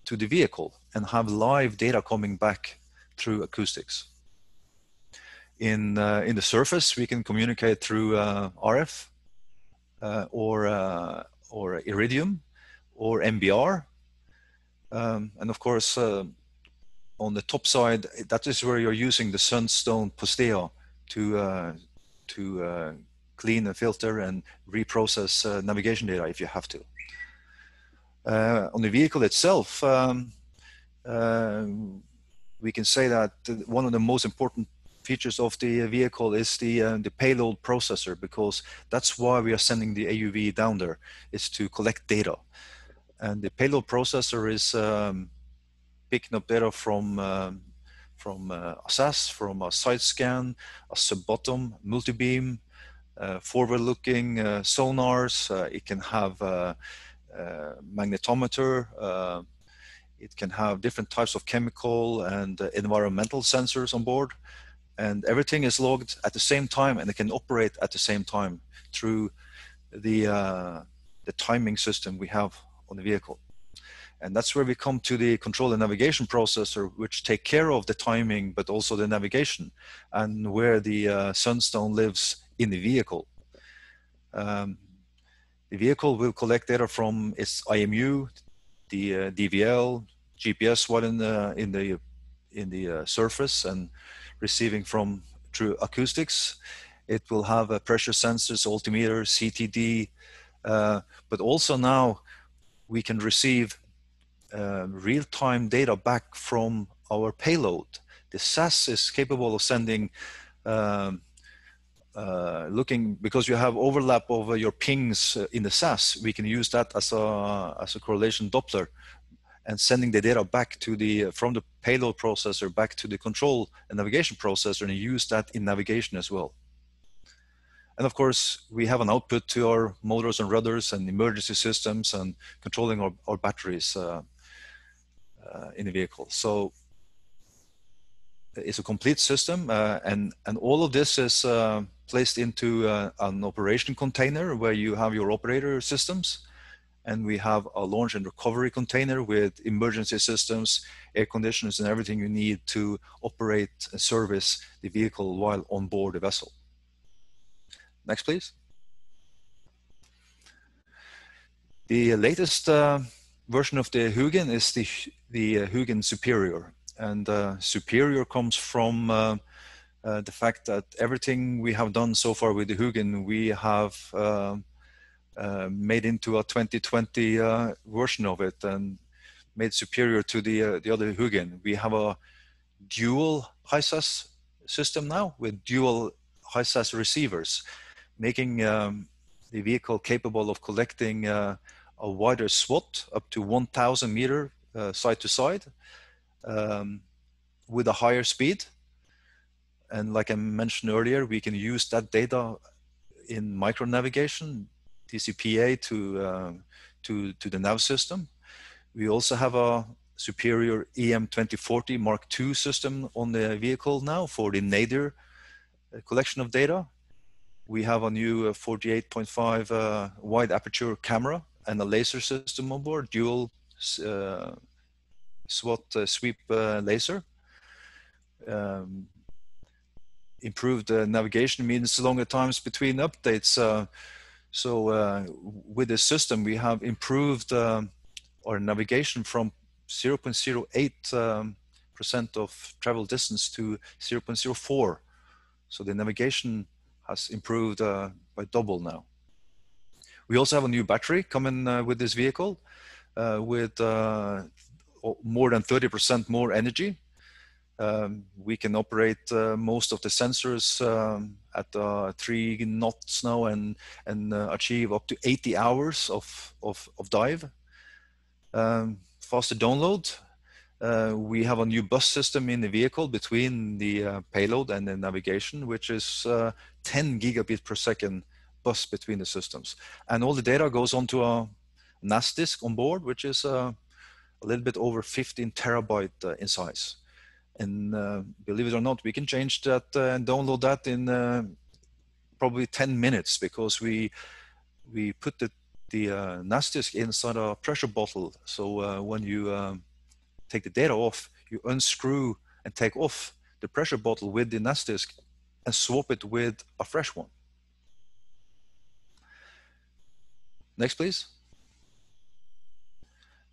to the vehicle and have live data coming back through acoustics in uh, in the surface we can communicate through uh, RF uh, or uh, or Iridium or MBR, um, and of course on the top side, that is where you're using the Sunstone Posteo to uh, to uh, clean and filter and reprocess uh, navigation data if you have to. Uh, on the vehicle itself, um, uh, we can say that one of the most important features of the vehicle is the uh, the payload processor because that's why we are sending the AUV down there is to collect data, and the payload processor is um, picking up data from um, from uh, a SAS, from a side scan, a sub-bottom, multi-beam, uh, forward-looking uh, sonars. Uh, it can have uh, uh, magnetometer. it can have different types of chemical and environmental sensors on board and everything is logged at the same time and it can operate at the same time through the the timing system we have on the vehicle and that's where we come to the control and navigation processor which take care of the timing but also the navigation and where the uh, sunstone lives in the vehicle um, the vehicle will collect data from its IMU the uh, DVL GPS while in the in the in the uh, surface and receiving from through acoustics. It will have a pressure sensors, altimeter, CTD, uh, but also now we can receive uh, real-time data back from our payload. The SAS is capable of sending, um, uh, looking because you have overlap over your pings uh, in the SAS. We can use that as a as a correlation Doppler and sending the data back to the from the payload processor back to the control and navigation processor and use that in navigation as well. And of course, we have an output to our motors and rudders and emergency systems and controlling our, our batteries uh, uh, in the vehicle. So it's a complete system, uh, and and all of this is uh, placed into uh, an operation container where you have your operator systems and we have a launch and recovery container with emergency systems, air conditioners, and everything you need to operate and service the vehicle while on board the vessel. Next, please. The latest uh, version of the Hugin is the, the uh, Hugin Superior. And uh, Superior comes from uh, uh, the fact that everything we have done so far with the Hugin, we have um, uh, made into a 2020 uh, version of it and made superior to the uh, the other Hugin. We have a dual HISAS system now with dual HISAS receivers, making um, the vehicle capable of collecting uh, a wider swath up to 1,000 meter uh, side to side um, with a higher speed. And like I mentioned earlier, we can use that data in micro navigation DPCA to, uh, to, to the nav system. We also have a superior EM2040 Mark II system on the vehicle now for the nadir uh, collection of data. We have a new uh, 48.5 uh, wide aperture camera and a laser system on board, dual uh, SWOT uh, sweep laser. Um, improved navigation means longer times between updates. So uh, with this system, we have improved uh, our navigation from 0.08 um, percent of travel distance to 0.04. So the navigation has improved uh, by double now. We also have a new battery coming uh, with this vehicle uh, with uh, more than 30% more energy um, we can operate uh, most of the sensors um, at uh, three knots now and and uh, achieve up to 80 hours of of, of dive. Um, faster download. We have a new bus system in the vehicle between the payload and the navigation, which is uh, 10 gigabit per second bus between the systems, and all the data goes onto a NAS disk on board, which is a little bit over 15 terabyte in size. And uh, believe it or not we can change that uh, and download that in uh, probably 10 minutes because we we put the the uh, NAS disk inside a pressure bottle. So uh, when you um, take the data off you unscrew and take off the pressure bottle with the NAS disk and swap it with a fresh one. Next please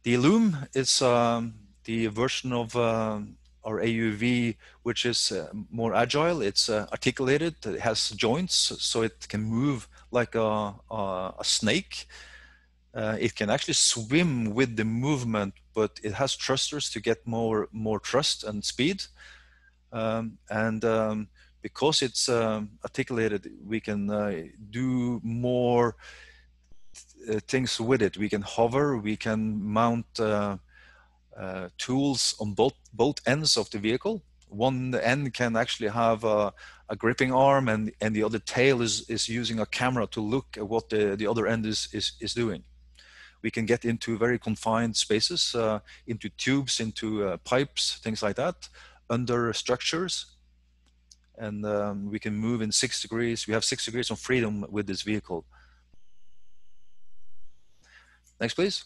the Eelume is um, the version of um, our AUV, which is uh, more agile. It's uh, articulated. It has joints, so it can move like a, a, a snake. Uh, it can actually swim with the movement, but it has thrusters to get more more thrust and speed. Um, and um, because it's um, articulated, we can uh, do more uh, things with it. We can hover. We can mount uh, uh, tools on both both ends of the vehicle. One end can actually have a, a, gripping arm, and and the other tail is is using a camera to look at what the the other end is is is doing. We can get into very confined spaces, uh, into tubes, into uh, pipes, things like that, under structures, and um, we can move in six degrees. We have six degrees of freedom with this vehicle. Next, please.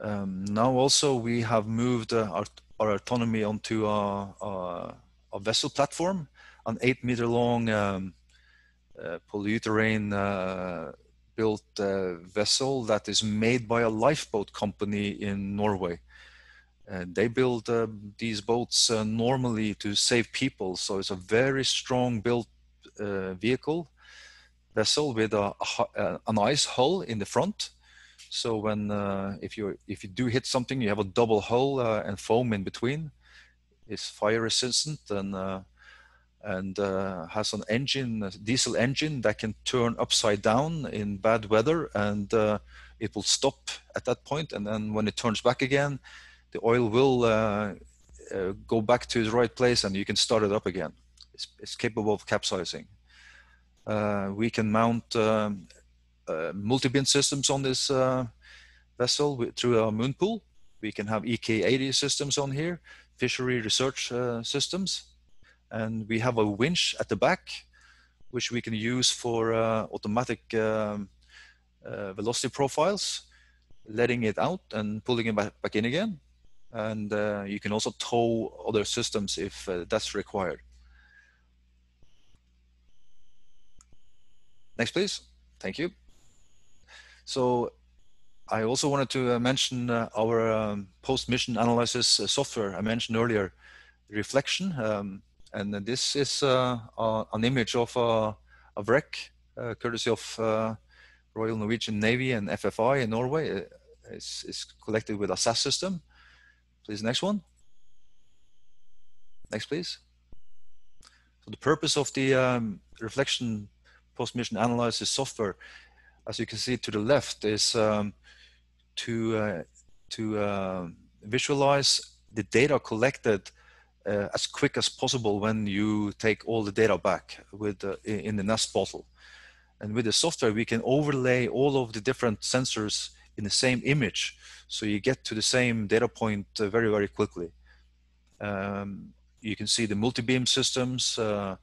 Um, now also we have moved uh, our, our, autonomy onto a, a, a, vessel platform, an eight meter long um, uh, polyurethane uh, built uh, vessel that is made by a lifeboat company in Norway. And they build uh, these boats uh, normally to save people. So it's a very strong built vehicle vessel with a, a, a nice hull in the front so when uh, if you if you do hit something, you have a double hull uh, and foam in between. It's fire resistant and uh, and uh, has an engine, a diesel engine that can turn upside down in bad weather, and uh, it will stop at that point. And then when it turns back again, the oil will uh, go back to the right place, and you can start it up again. It's, it's capable of capsizing. We can mount um, uh, multi-beam systems on this uh, vessel with, through a moon pool. We can have EK80 systems on here, fishery research uh, systems, and we have a winch at the back, which we can use for automatic um, velocity profiles, letting it out and pulling it back, back in again. And you can also tow other systems if that's required. Next, please. Thank you. So I also wanted to uh, mention uh, our um, post-mission analysis uh, software I mentioned earlier, Reflection. Um, and this is an image of a, a wreck, courtesy of Royal Norwegian Navy and FFI in Norway. It's, it's collected with a SAS system. Please, next one. Next, please. So the purpose of the um, reflection post-mission analysis software as you can see to the left, is um, to uh, to uh, visualize the data collected uh, as quick as possible when you take all the data back with in the NAST bottle. And with the software, we can overlay all of the different sensors in the same image, so you get to the same data point uh, very very quickly. Um, you can see the multi-beam systems, uh,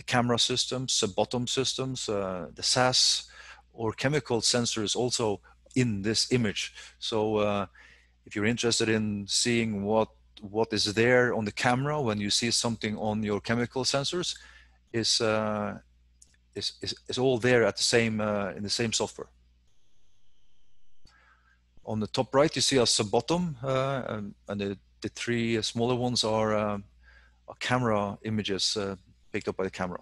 the camera systems, the bottom systems, uh, the SAS, or chemical sensors also in this image. So uh, if you're interested in seeing what what is there on the camera when you see something on your chemical sensors, is uh, is, is, is all there at the same uh, in the same software. On the top right, you see a sub bottom, uh, and, and the, the three smaller ones are, uh, camera images picked up by the camera.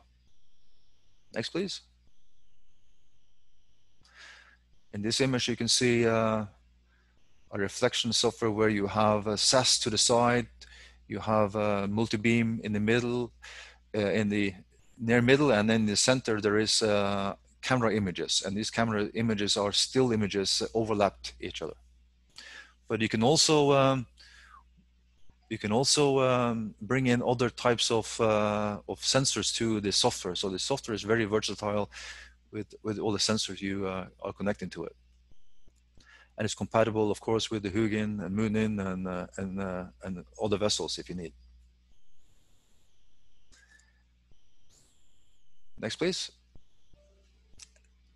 Next, please. In this image, you can see uh, a reflection software where you have a SAS to the side, you have a multi-beam in the middle, uh, in the near middle, and in the center there is uh, camera images, and these camera images are still images overlapped each other. But you can also um, you can also um, bring in other types of uh, of sensors to the software. So the software is very versatile with, with all the sensors you uh, are connecting to it. And it's compatible, of course, with the Hugin and Munin and, uh, and, uh, and other vessels if you need. Next, please.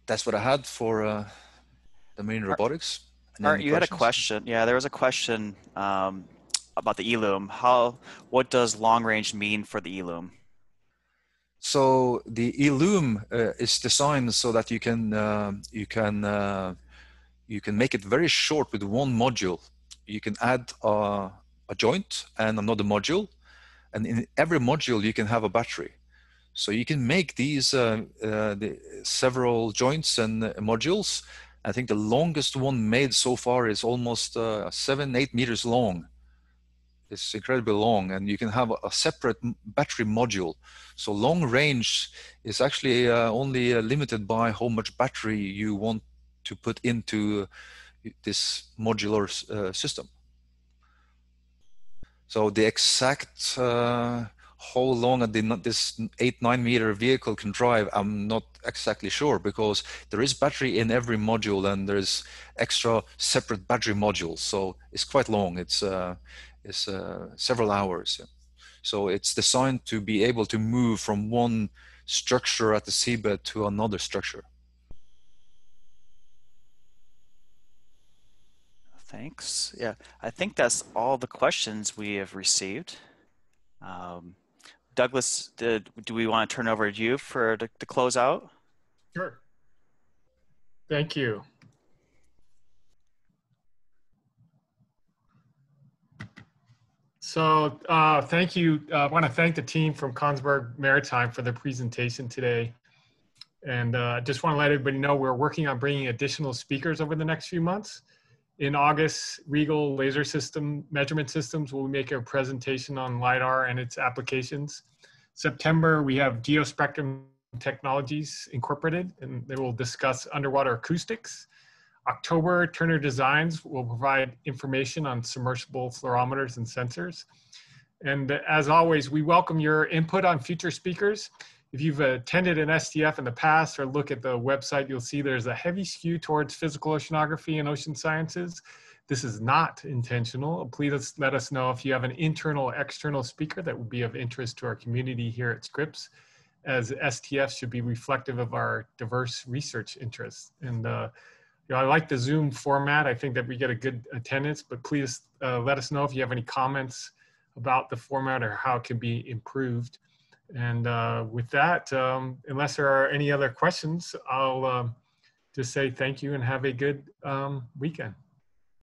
That's what I had for uh, the marine robotics. Art, you questions? had a question. Yeah, there was a question um, about the Eelume. How, what does long range mean for the Eelume? So the Eelume uh, is designed so that you can uh, you can uh, you can make it very short with one module. You can add a, a joint and another module. And in every module, you can have a battery. So you can make these uh, uh, the several joints and uh, modules. I think the longest one made so far is almost seven, eight meters long. It's incredibly long, and you can have a separate battery module. So long range is actually uh, only uh, limited by how much battery you want to put into this modular system. So the exact how long this eight nine meter vehicle can drive i'm not exactly sure because there is battery in every module and there's extra separate battery modules so it's quite long it's uh, it's uh, several hours so it's designed to be able to move from one structure at the seabed to another structure thanks yeah i think that's all the questions we have received um, Douglas, did, do we want to turn over to you for to, to close out? Sure. Thank you. So uh, thank you. Uh, I want to thank the team from Kongsberg Maritime for their presentation today. And I uh, just want to let everybody know we're working on bringing additional speakers over the next few months. In August, Riegl Laser System Measurement Systems will make a presentation on LiDAR and its applications. September, we have Geospectrum Technologies Incorporated, and they will discuss underwater acoustics. October, Turner Designs will provide information on submersible fluorometers and sensors. And as always, we welcome your input on future speakers. If you've attended an STF in the past or look at the website, you'll see there's a heavy skew towards physical oceanography and ocean sciences. This is not intentional. Please let us know if you have an internal external speaker that would be of interest to our community here at Scripps, as STF should be reflective of our diverse research interests. And uh, you know, I like the Zoom format. I think that we get a good attendance, but please uh, let us know if you have any comments about the format or how it can be improved. And uh, with that, um, unless there are any other questions, I'll um, just say thank you and have a good um, weekend.